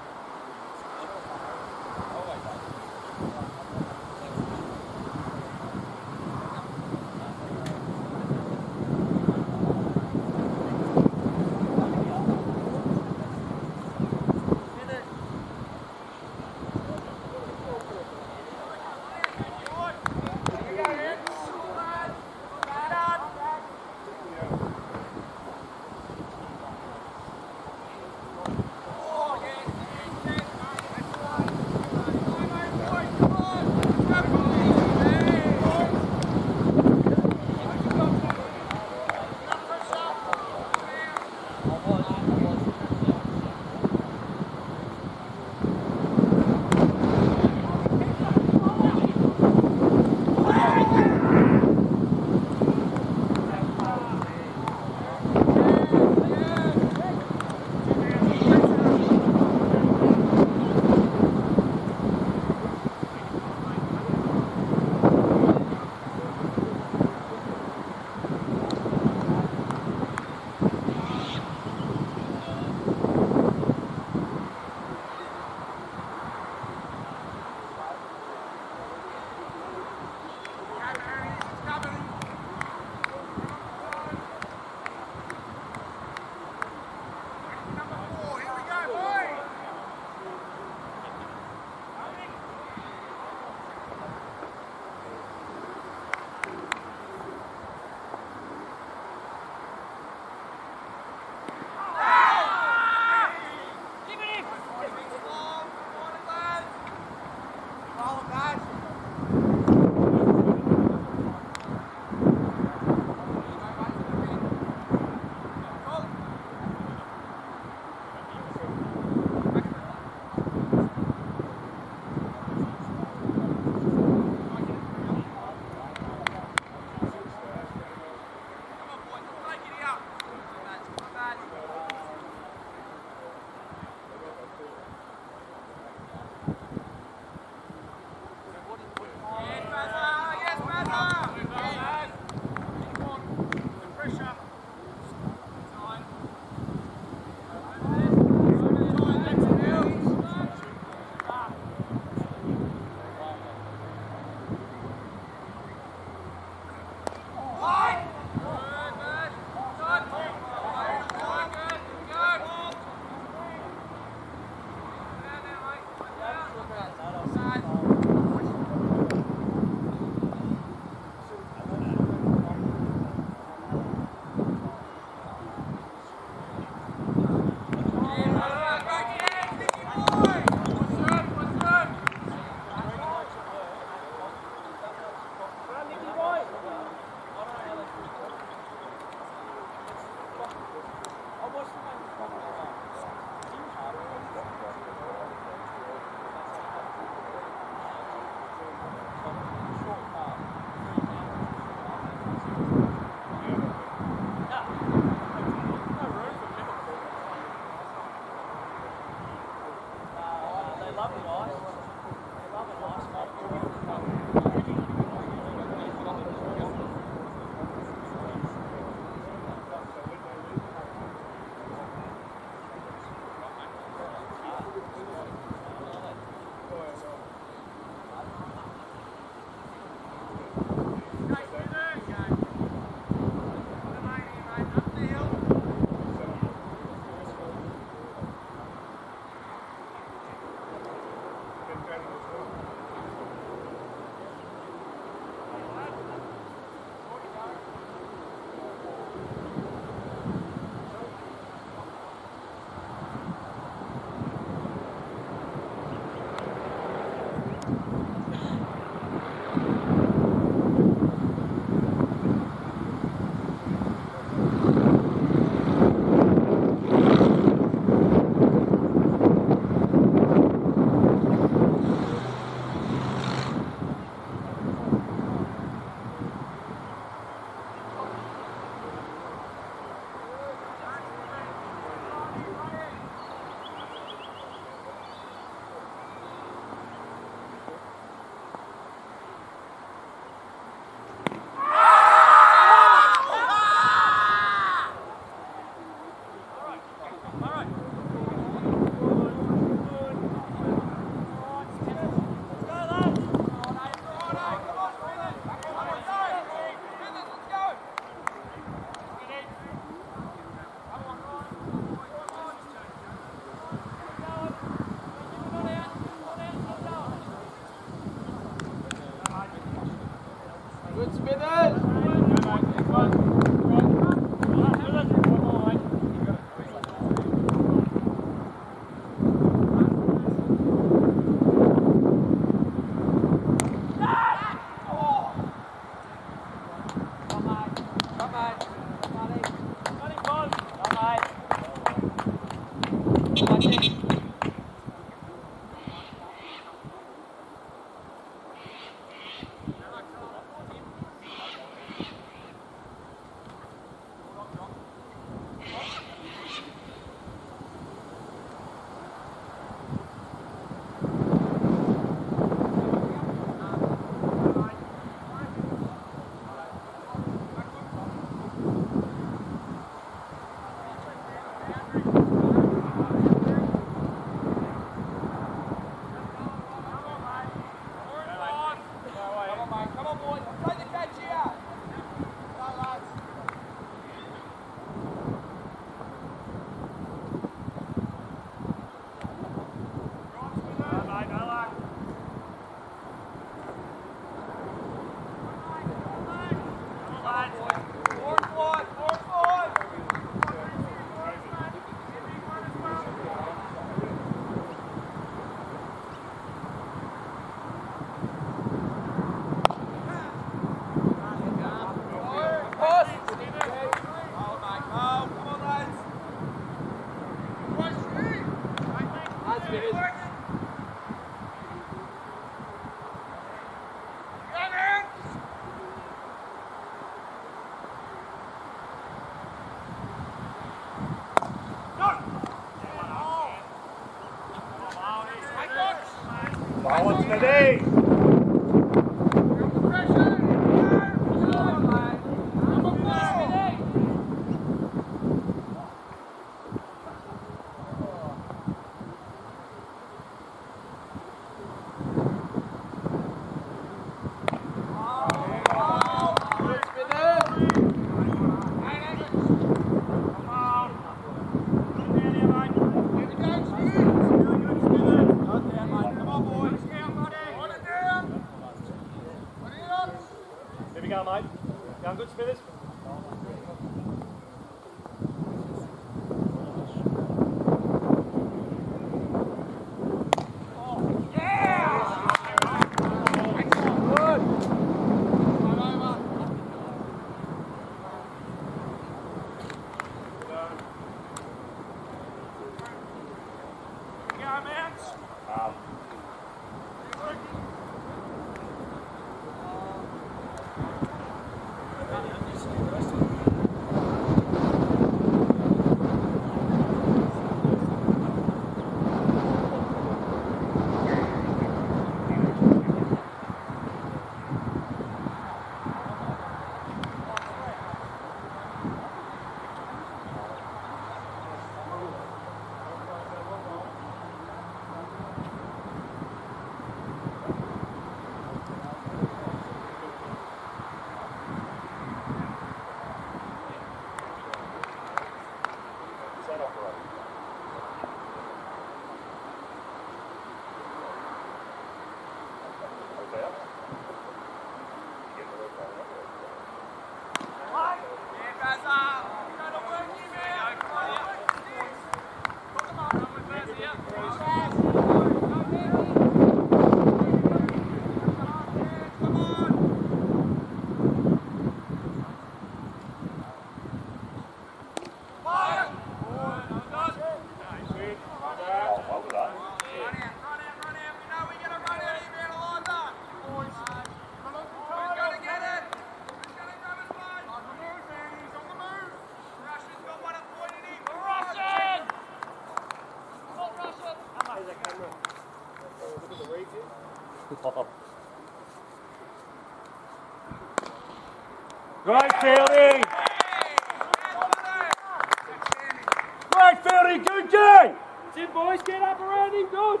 boys, get up around him, good!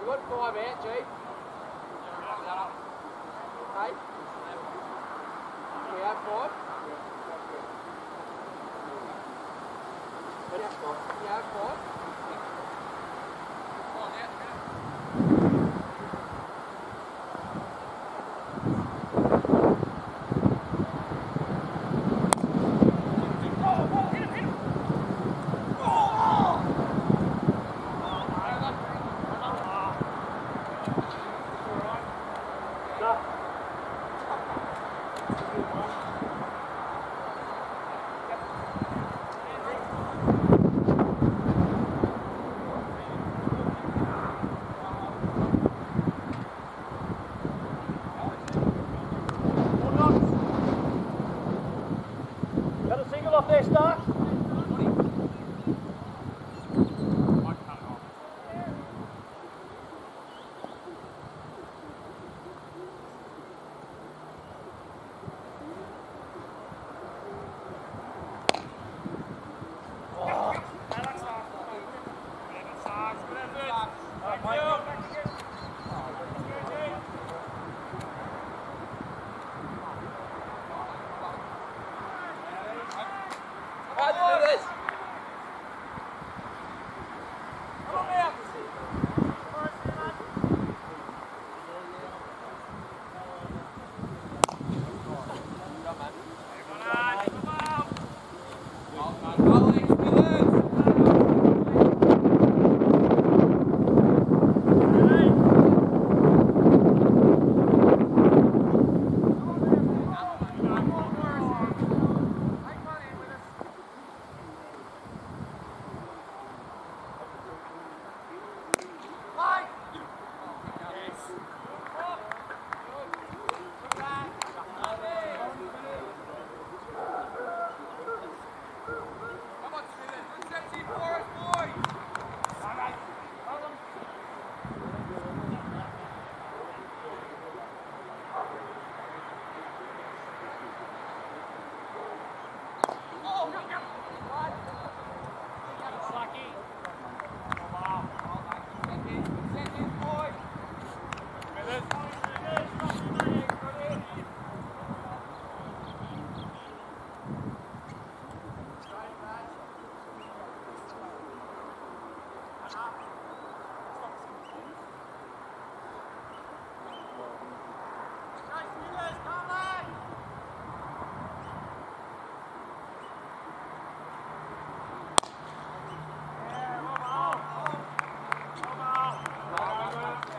We've got five out, G. Hey? We have five? We have five?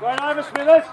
Going over, Smithers. Well,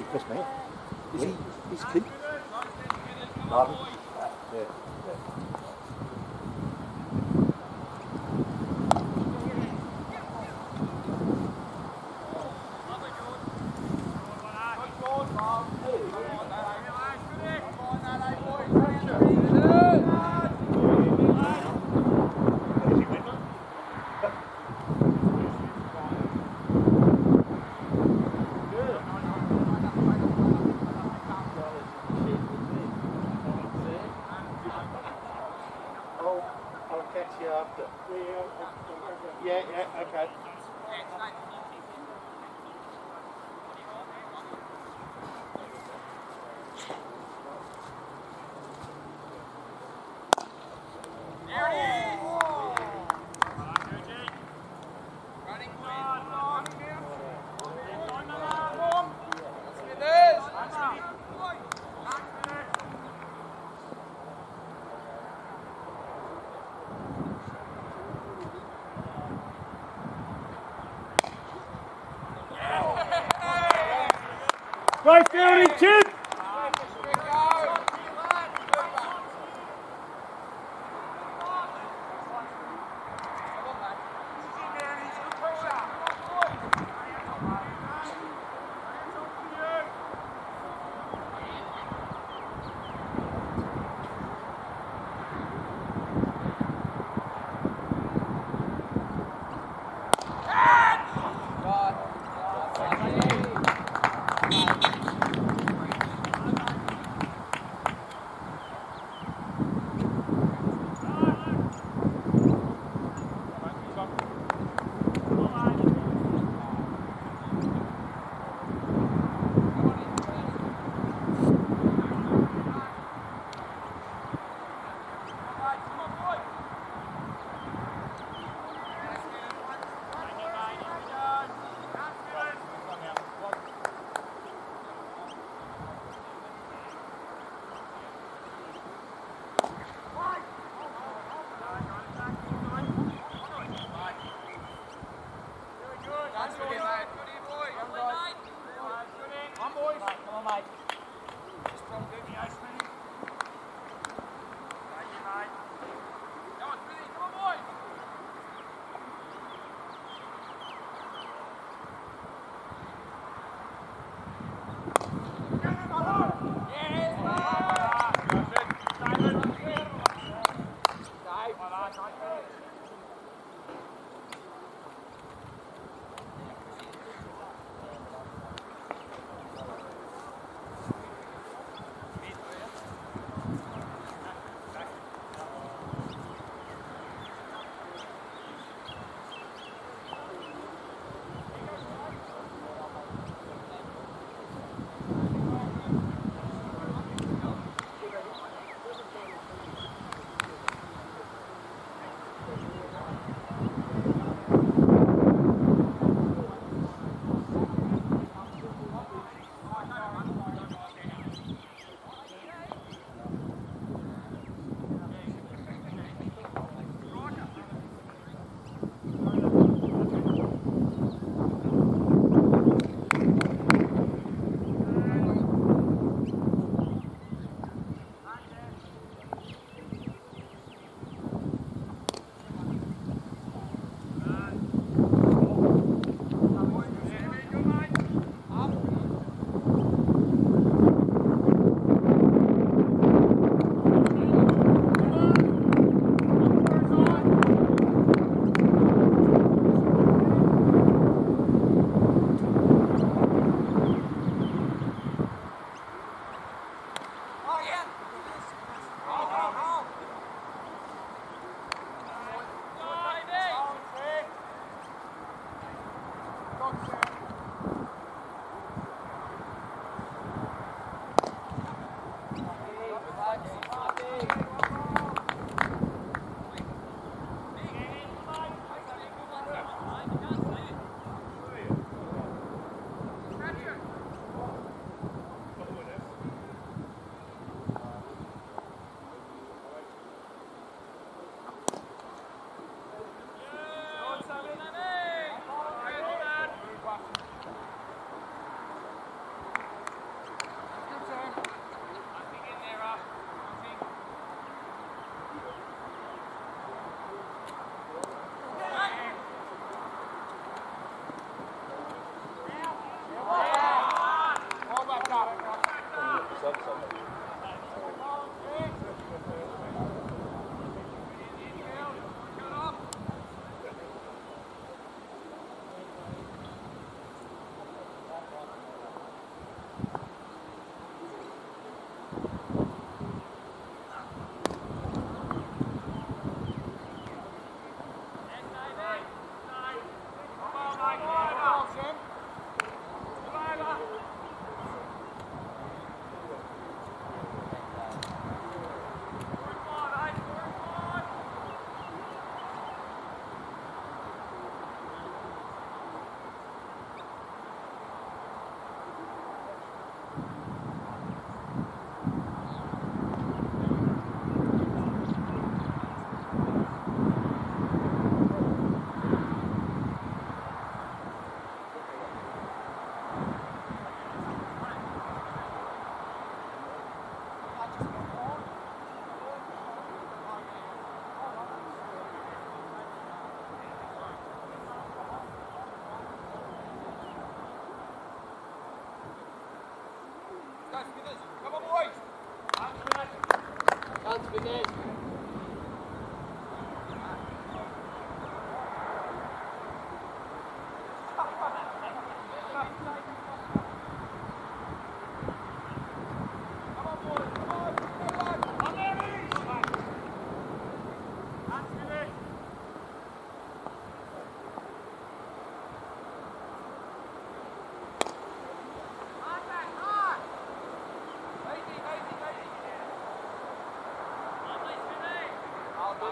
it? Yeah, it's his best man. Is he? He's key. Martin? Yeah. I'll, I'll catch you after. Yeah, yeah, okay. There it is. Running on. Smithers. Great fielding, kid!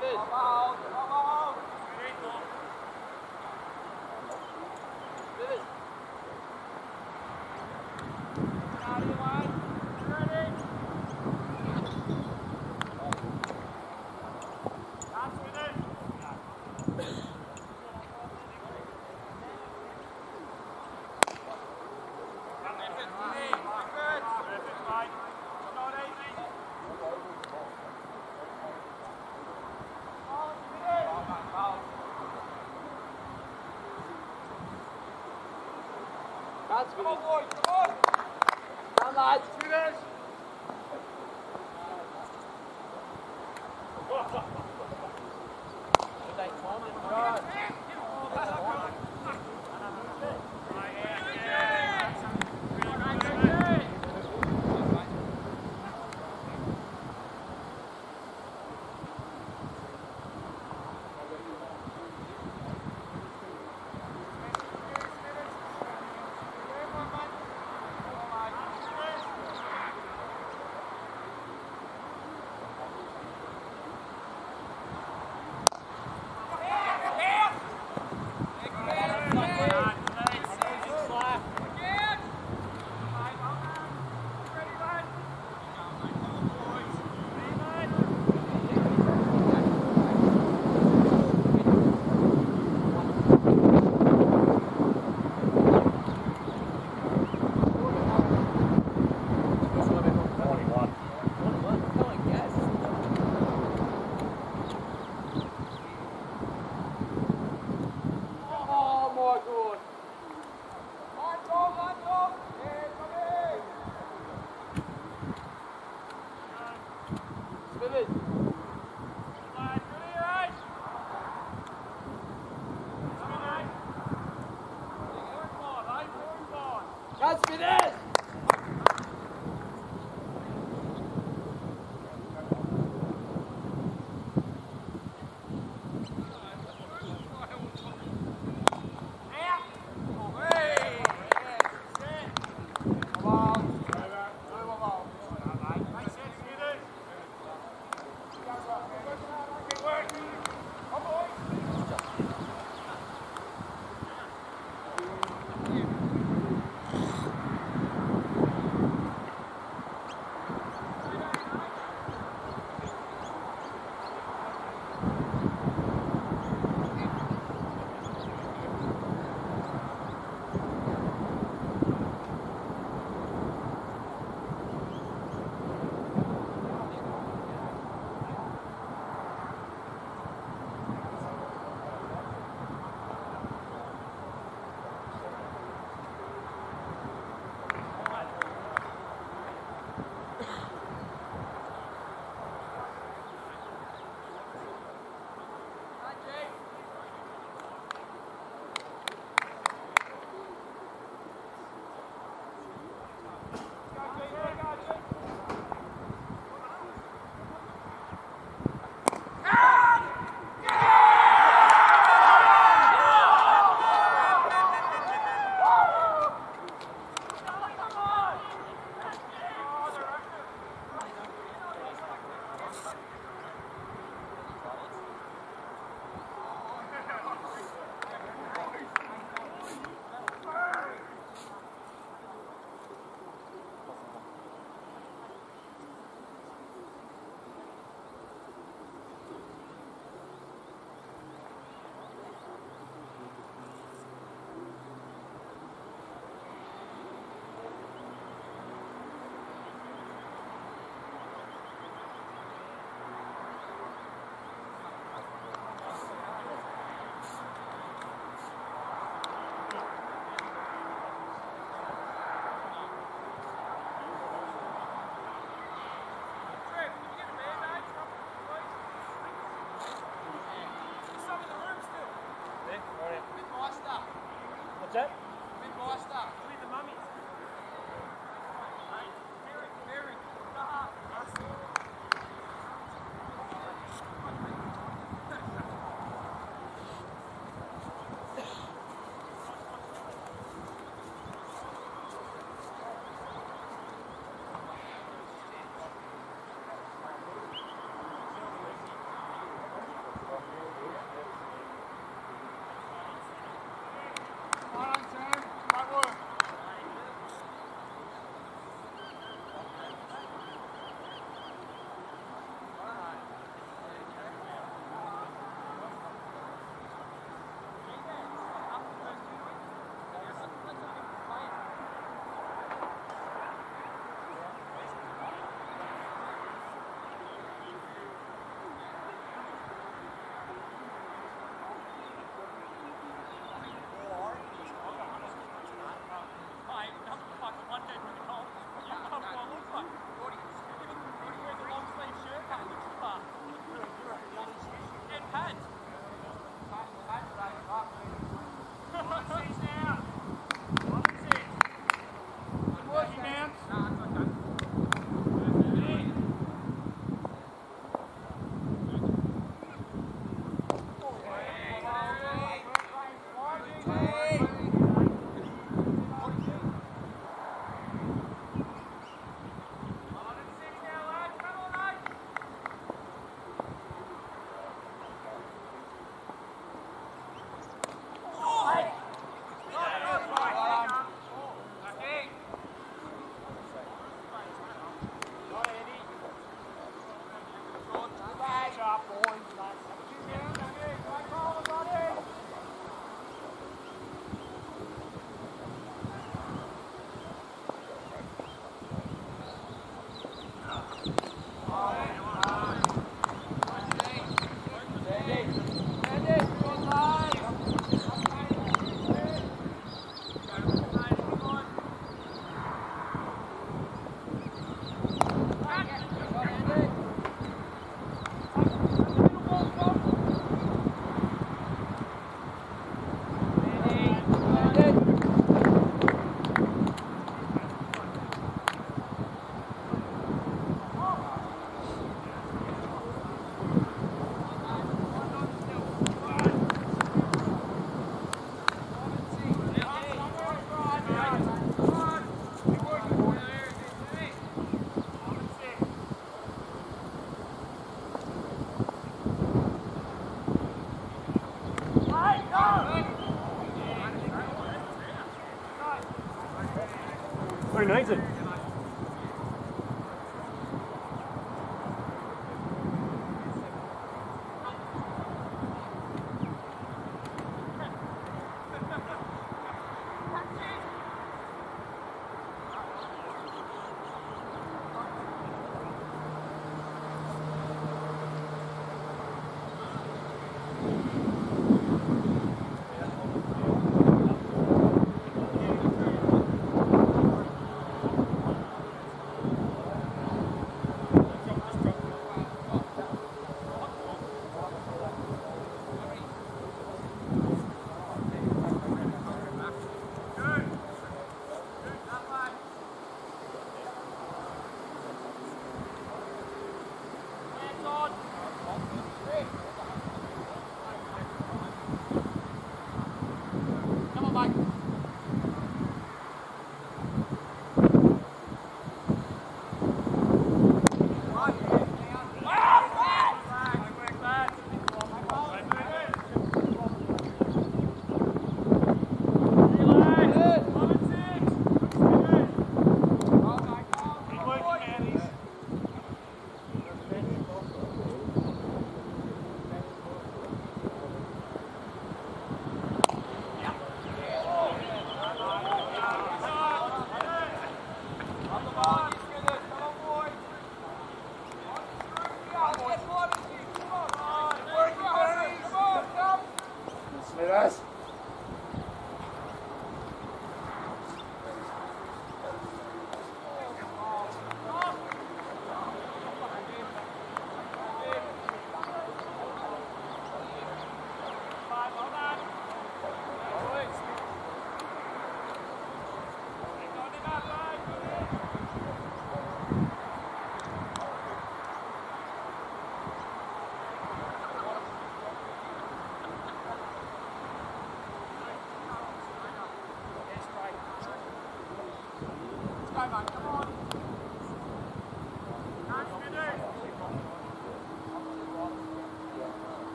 That's Come on, boys. Come on. Down, lads.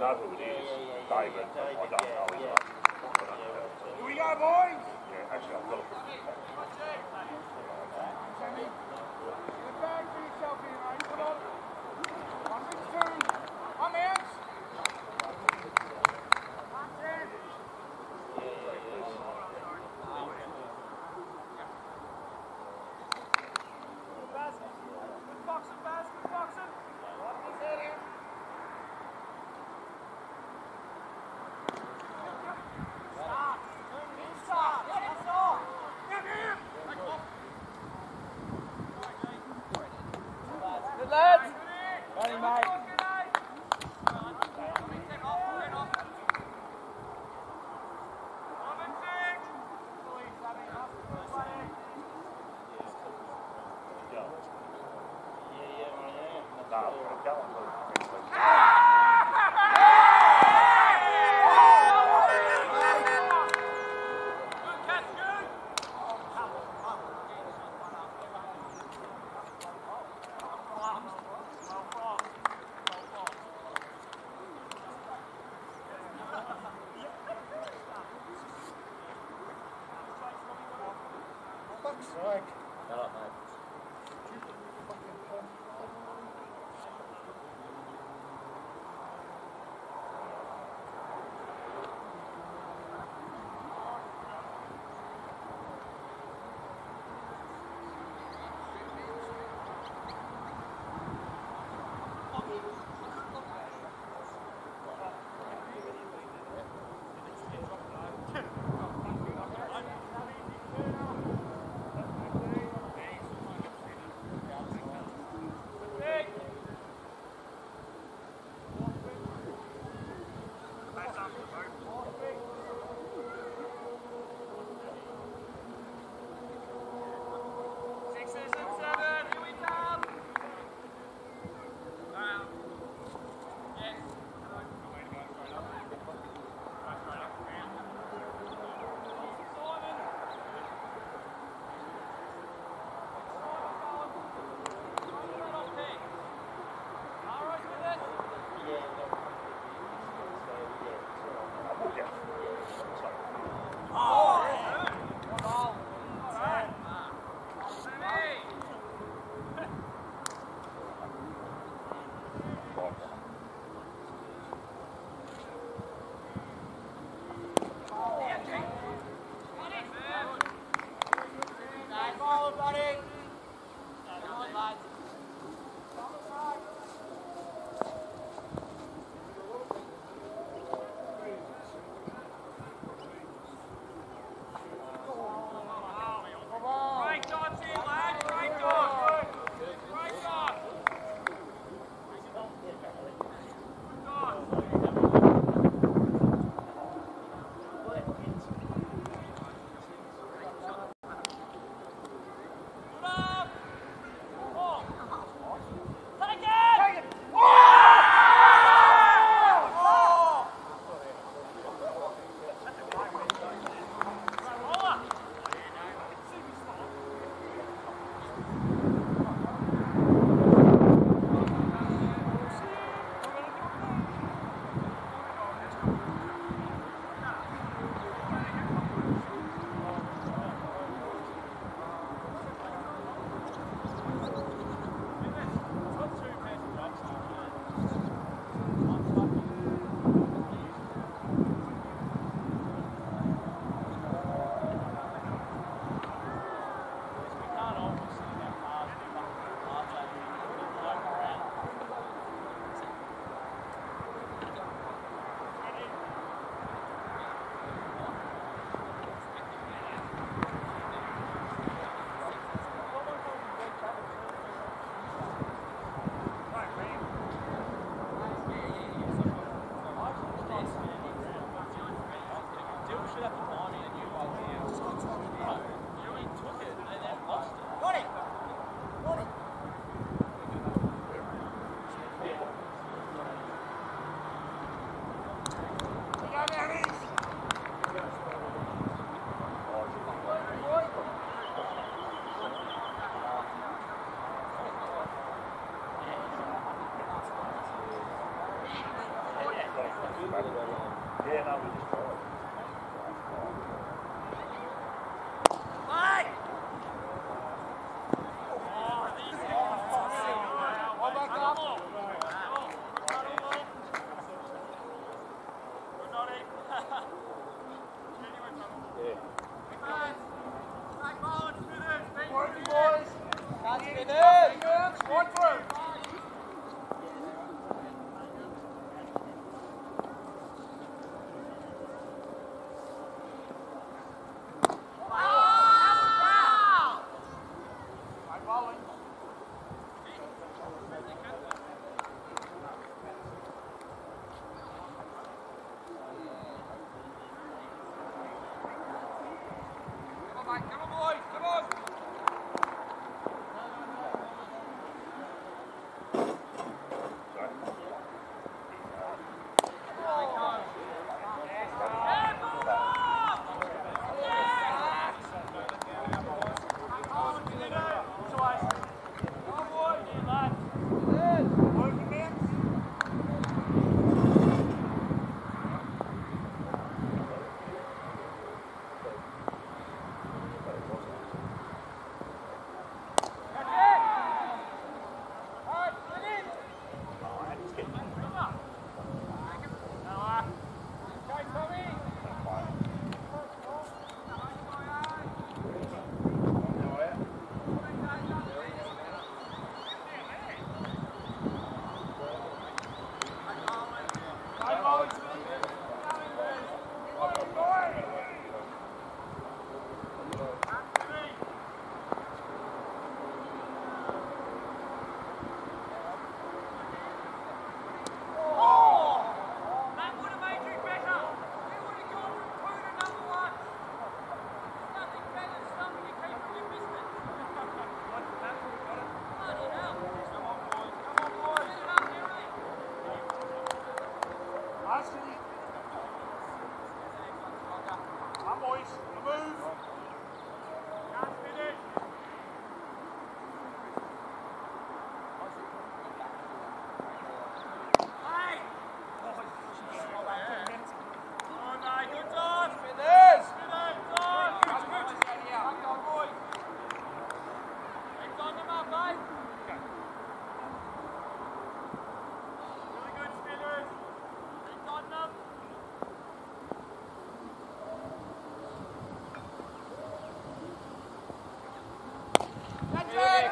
I know who it is, David, but I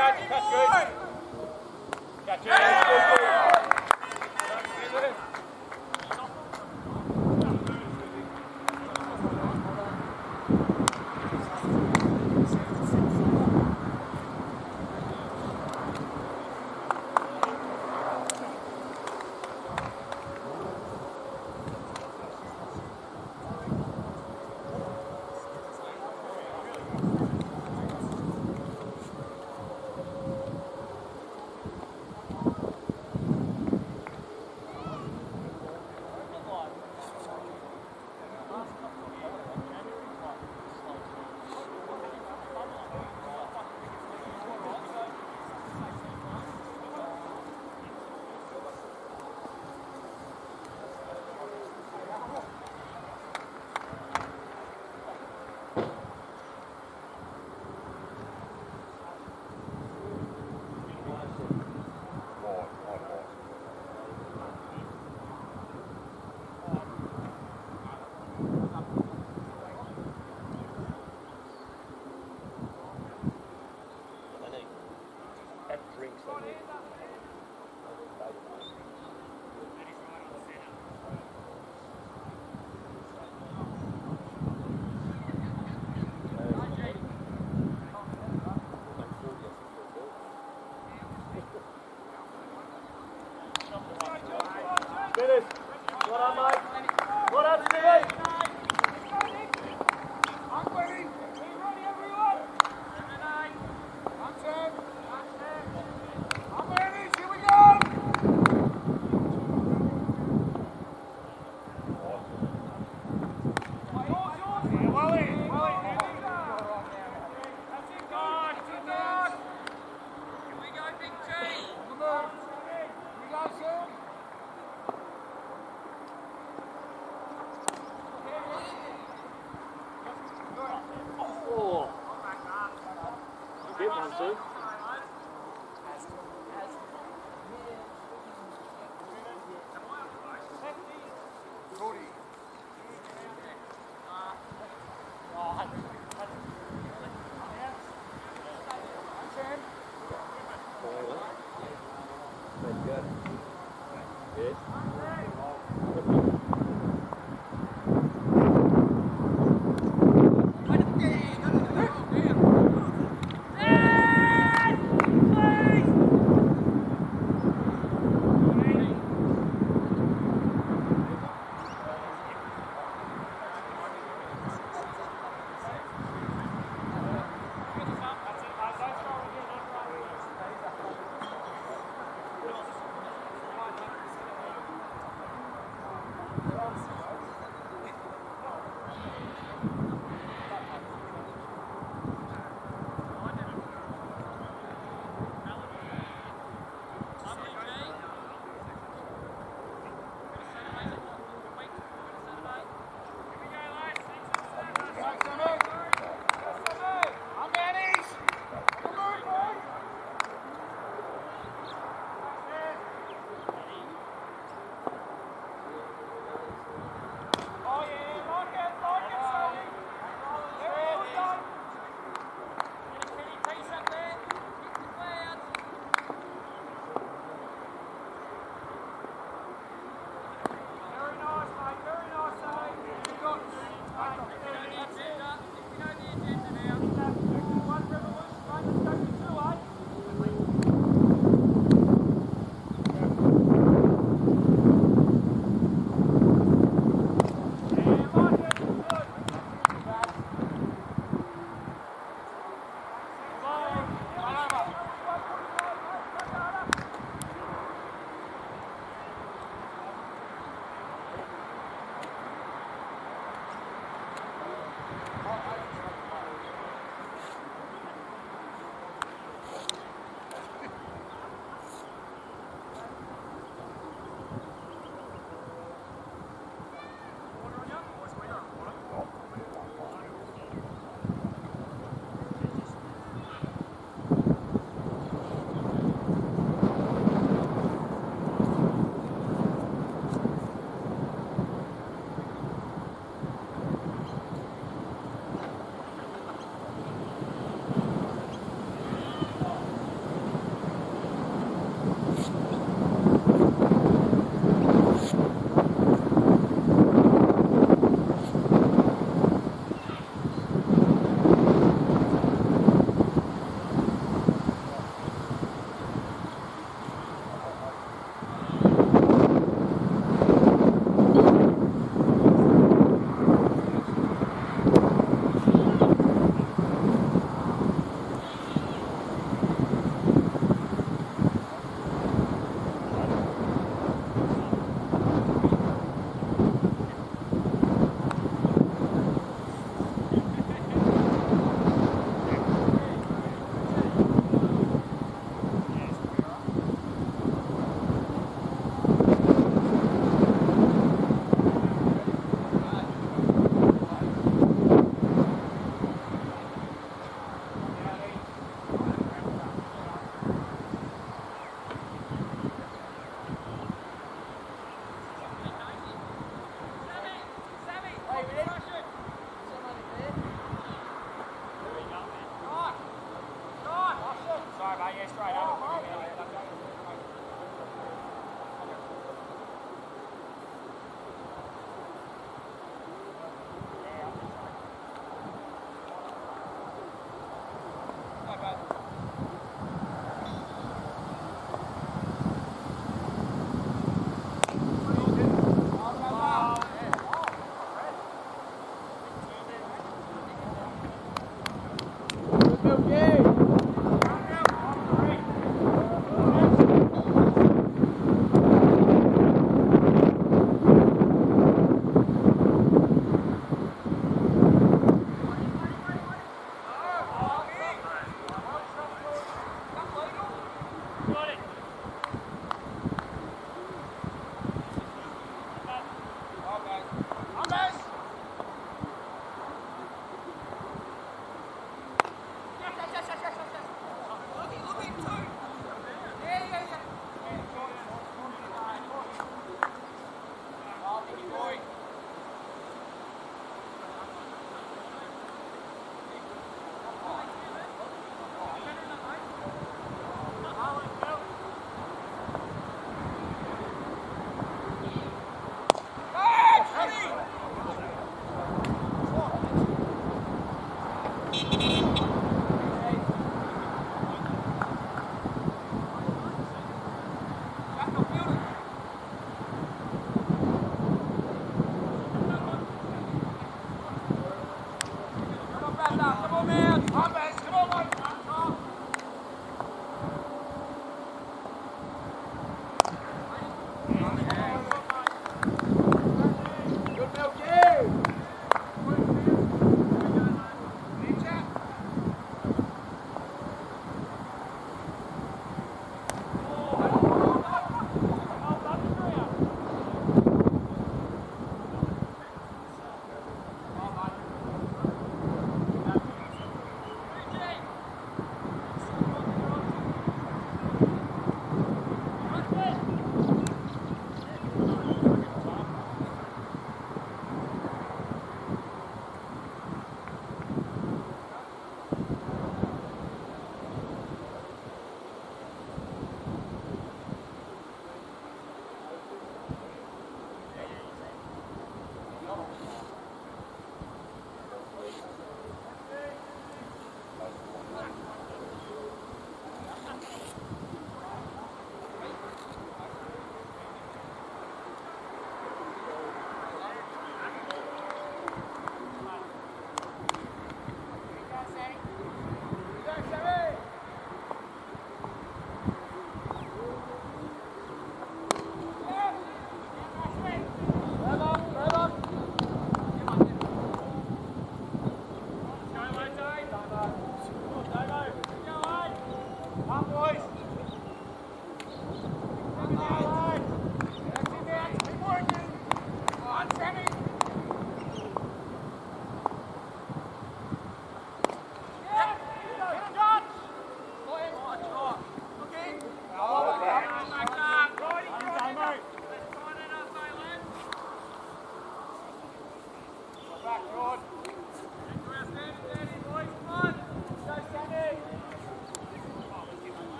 catch, catch good. Catch it.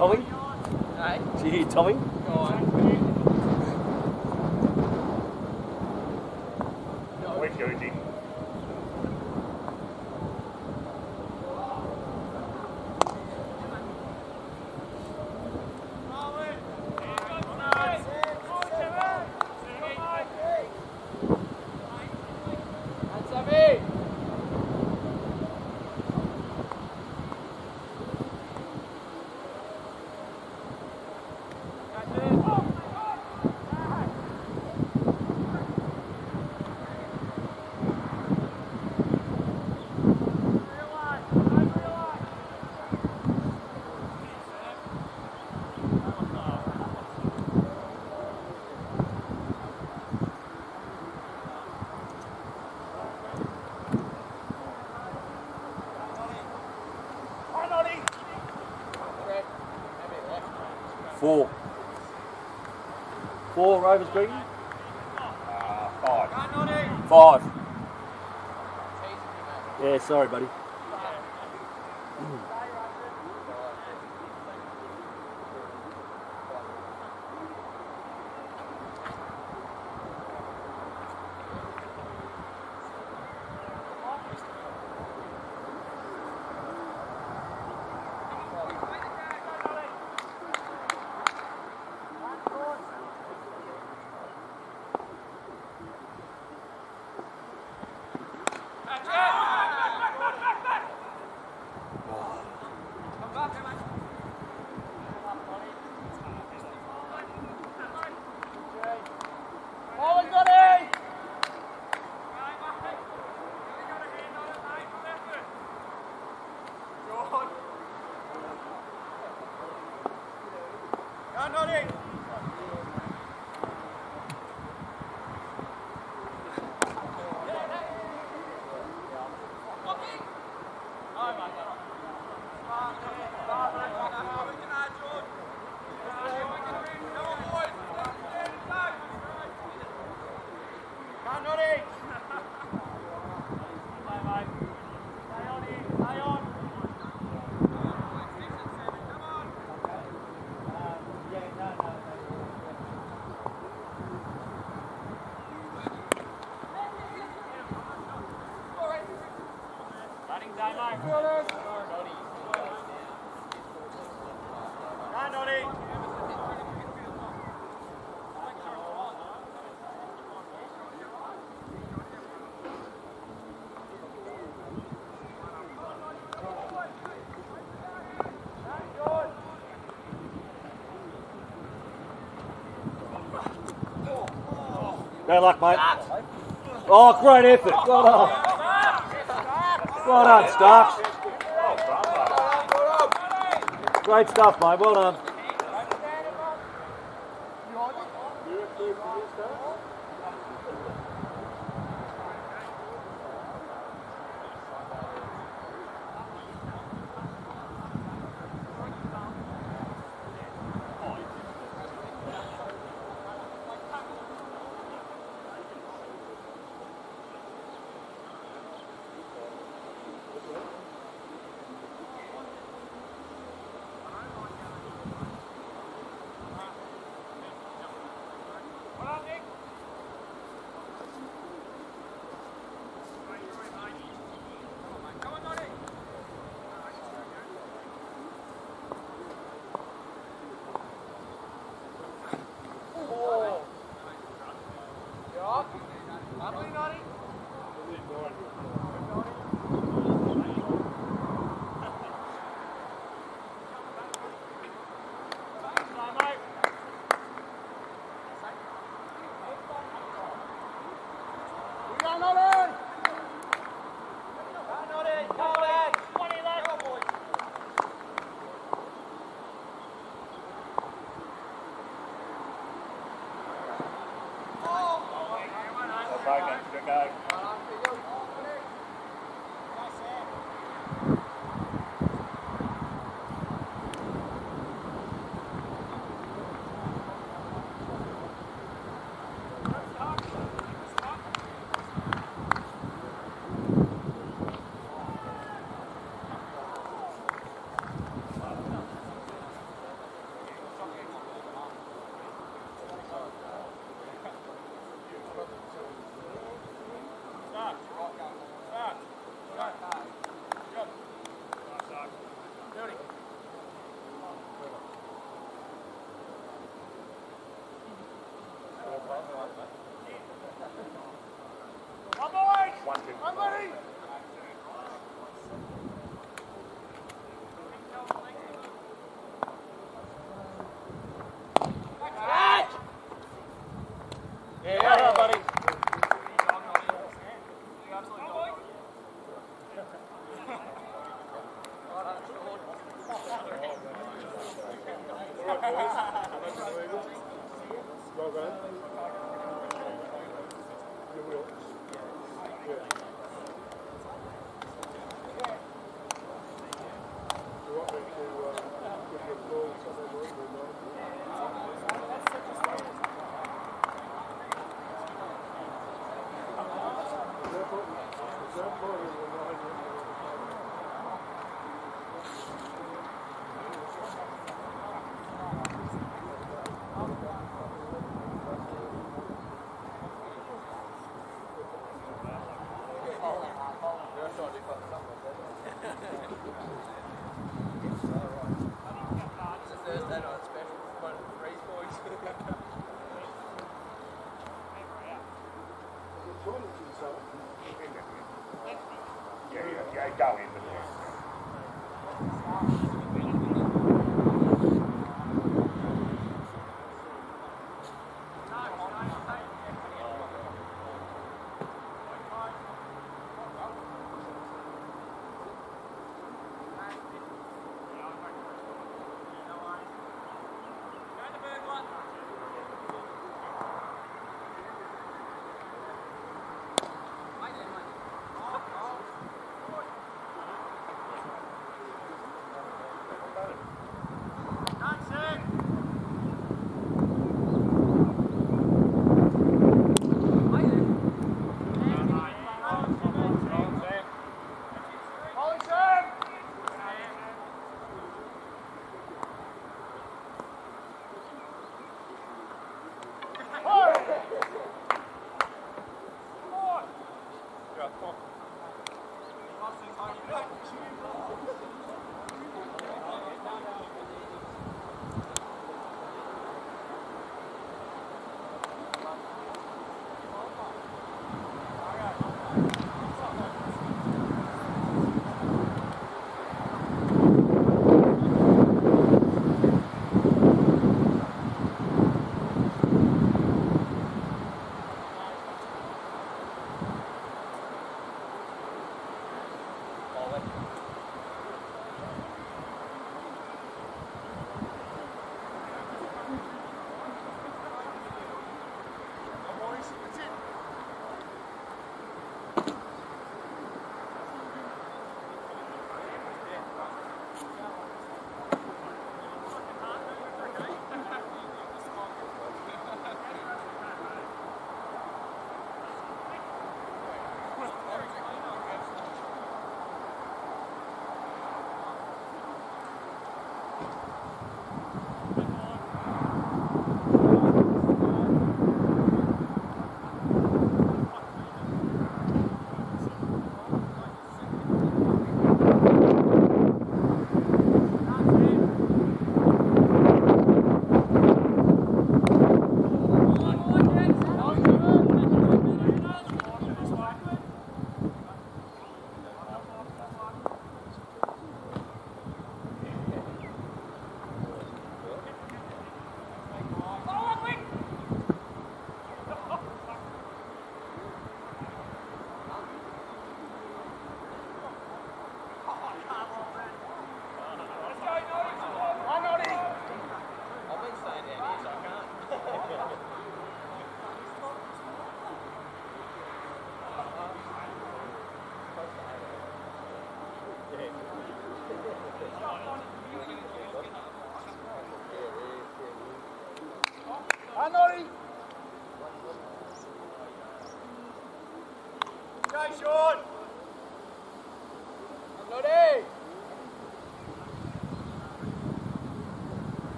You hear Do you hear Tommy? Four Rovers Green? Uh, five. Five. Yeah, sorry, buddy. Good luck, mate. Oh, great effort. Well done. Well done, Starks. Great stuff, mate. Well done.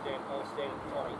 stand, hold stand, 20.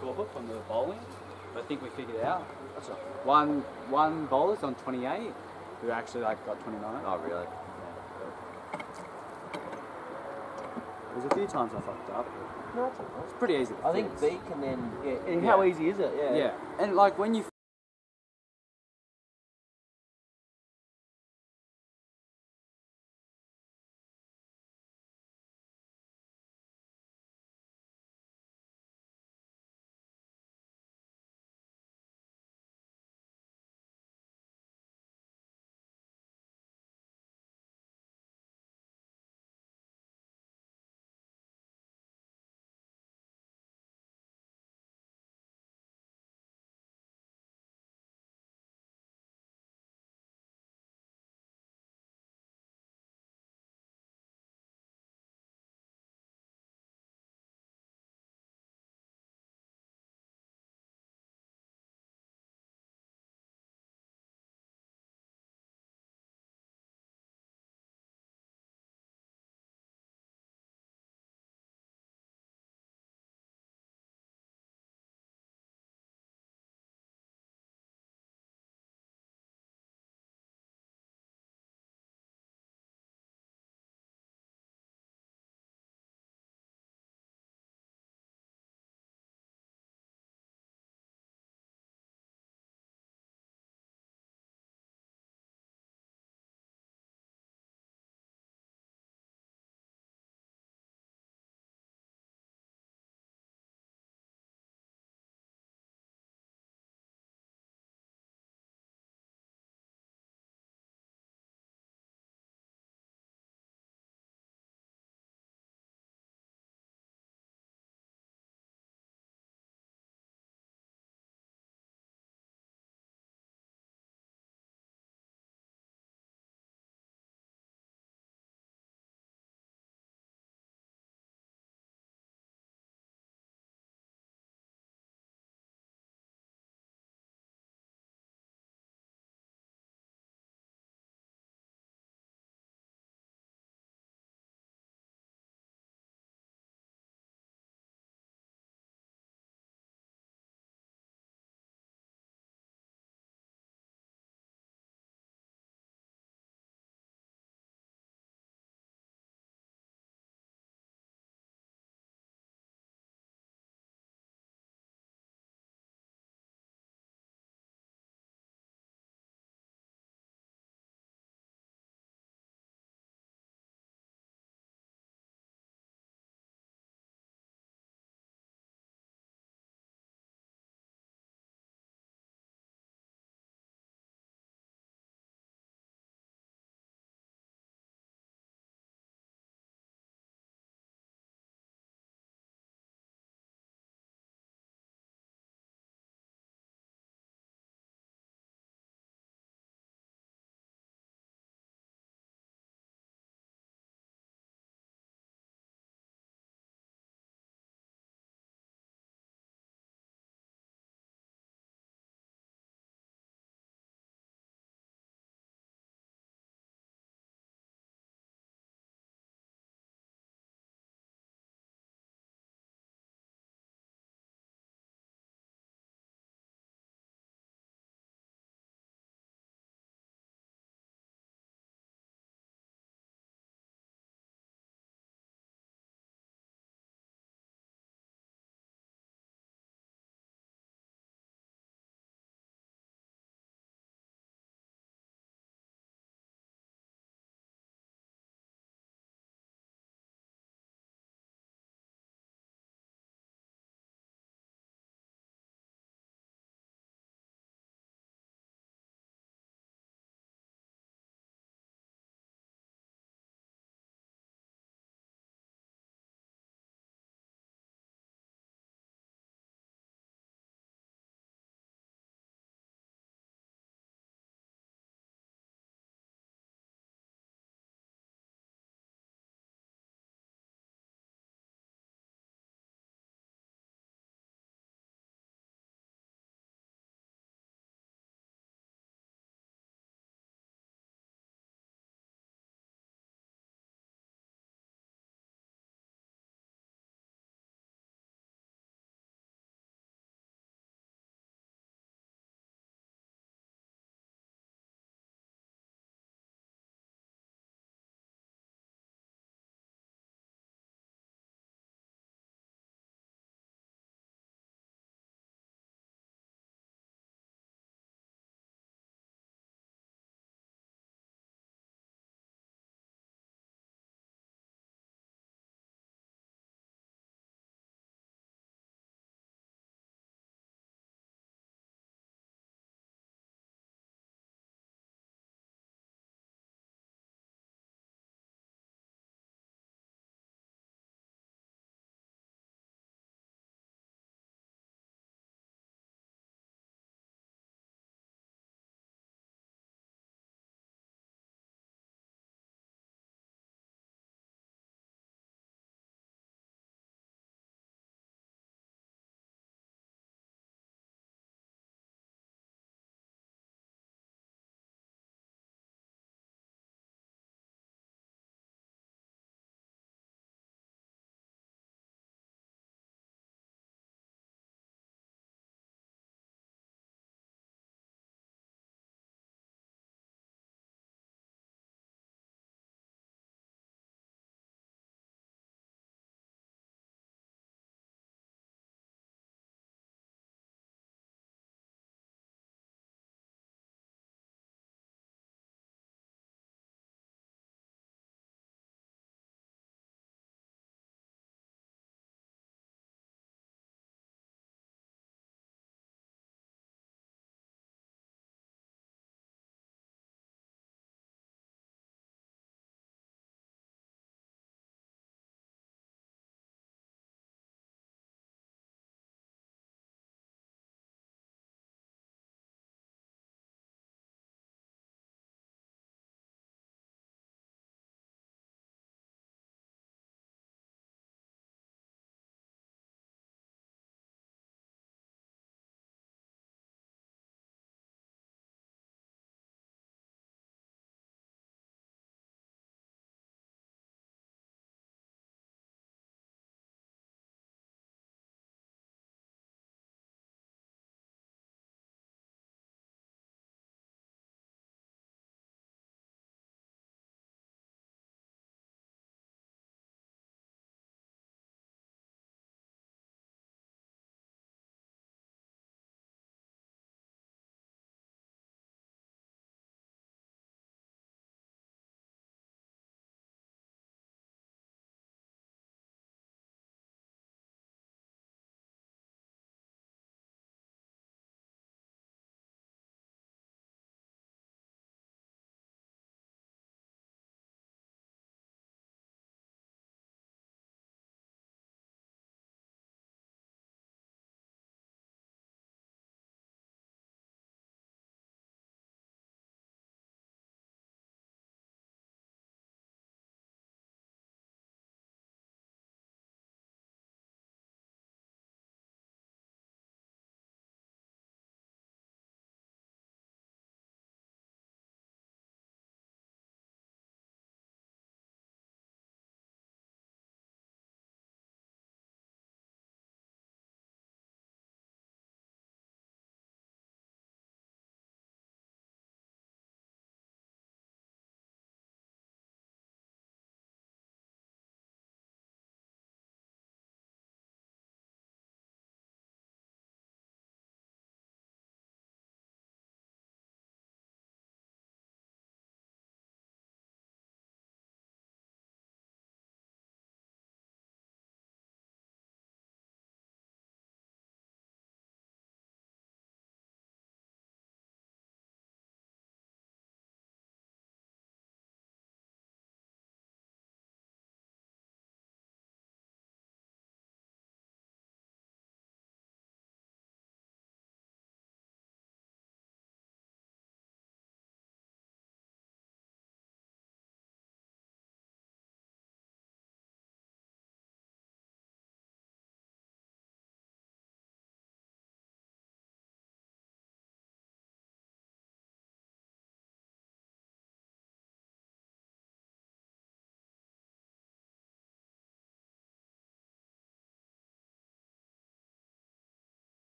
In the scorebook from the bowling. But I think we figured it out. What's up? One one bowler's on 28 who actually like got 29. Oh, really? There's a few times I fucked up. No, it's all right. It's pretty easy. I think fix. B can then. Yeah, and Yeah. how easy is it? Yeah. Yeah, and like when you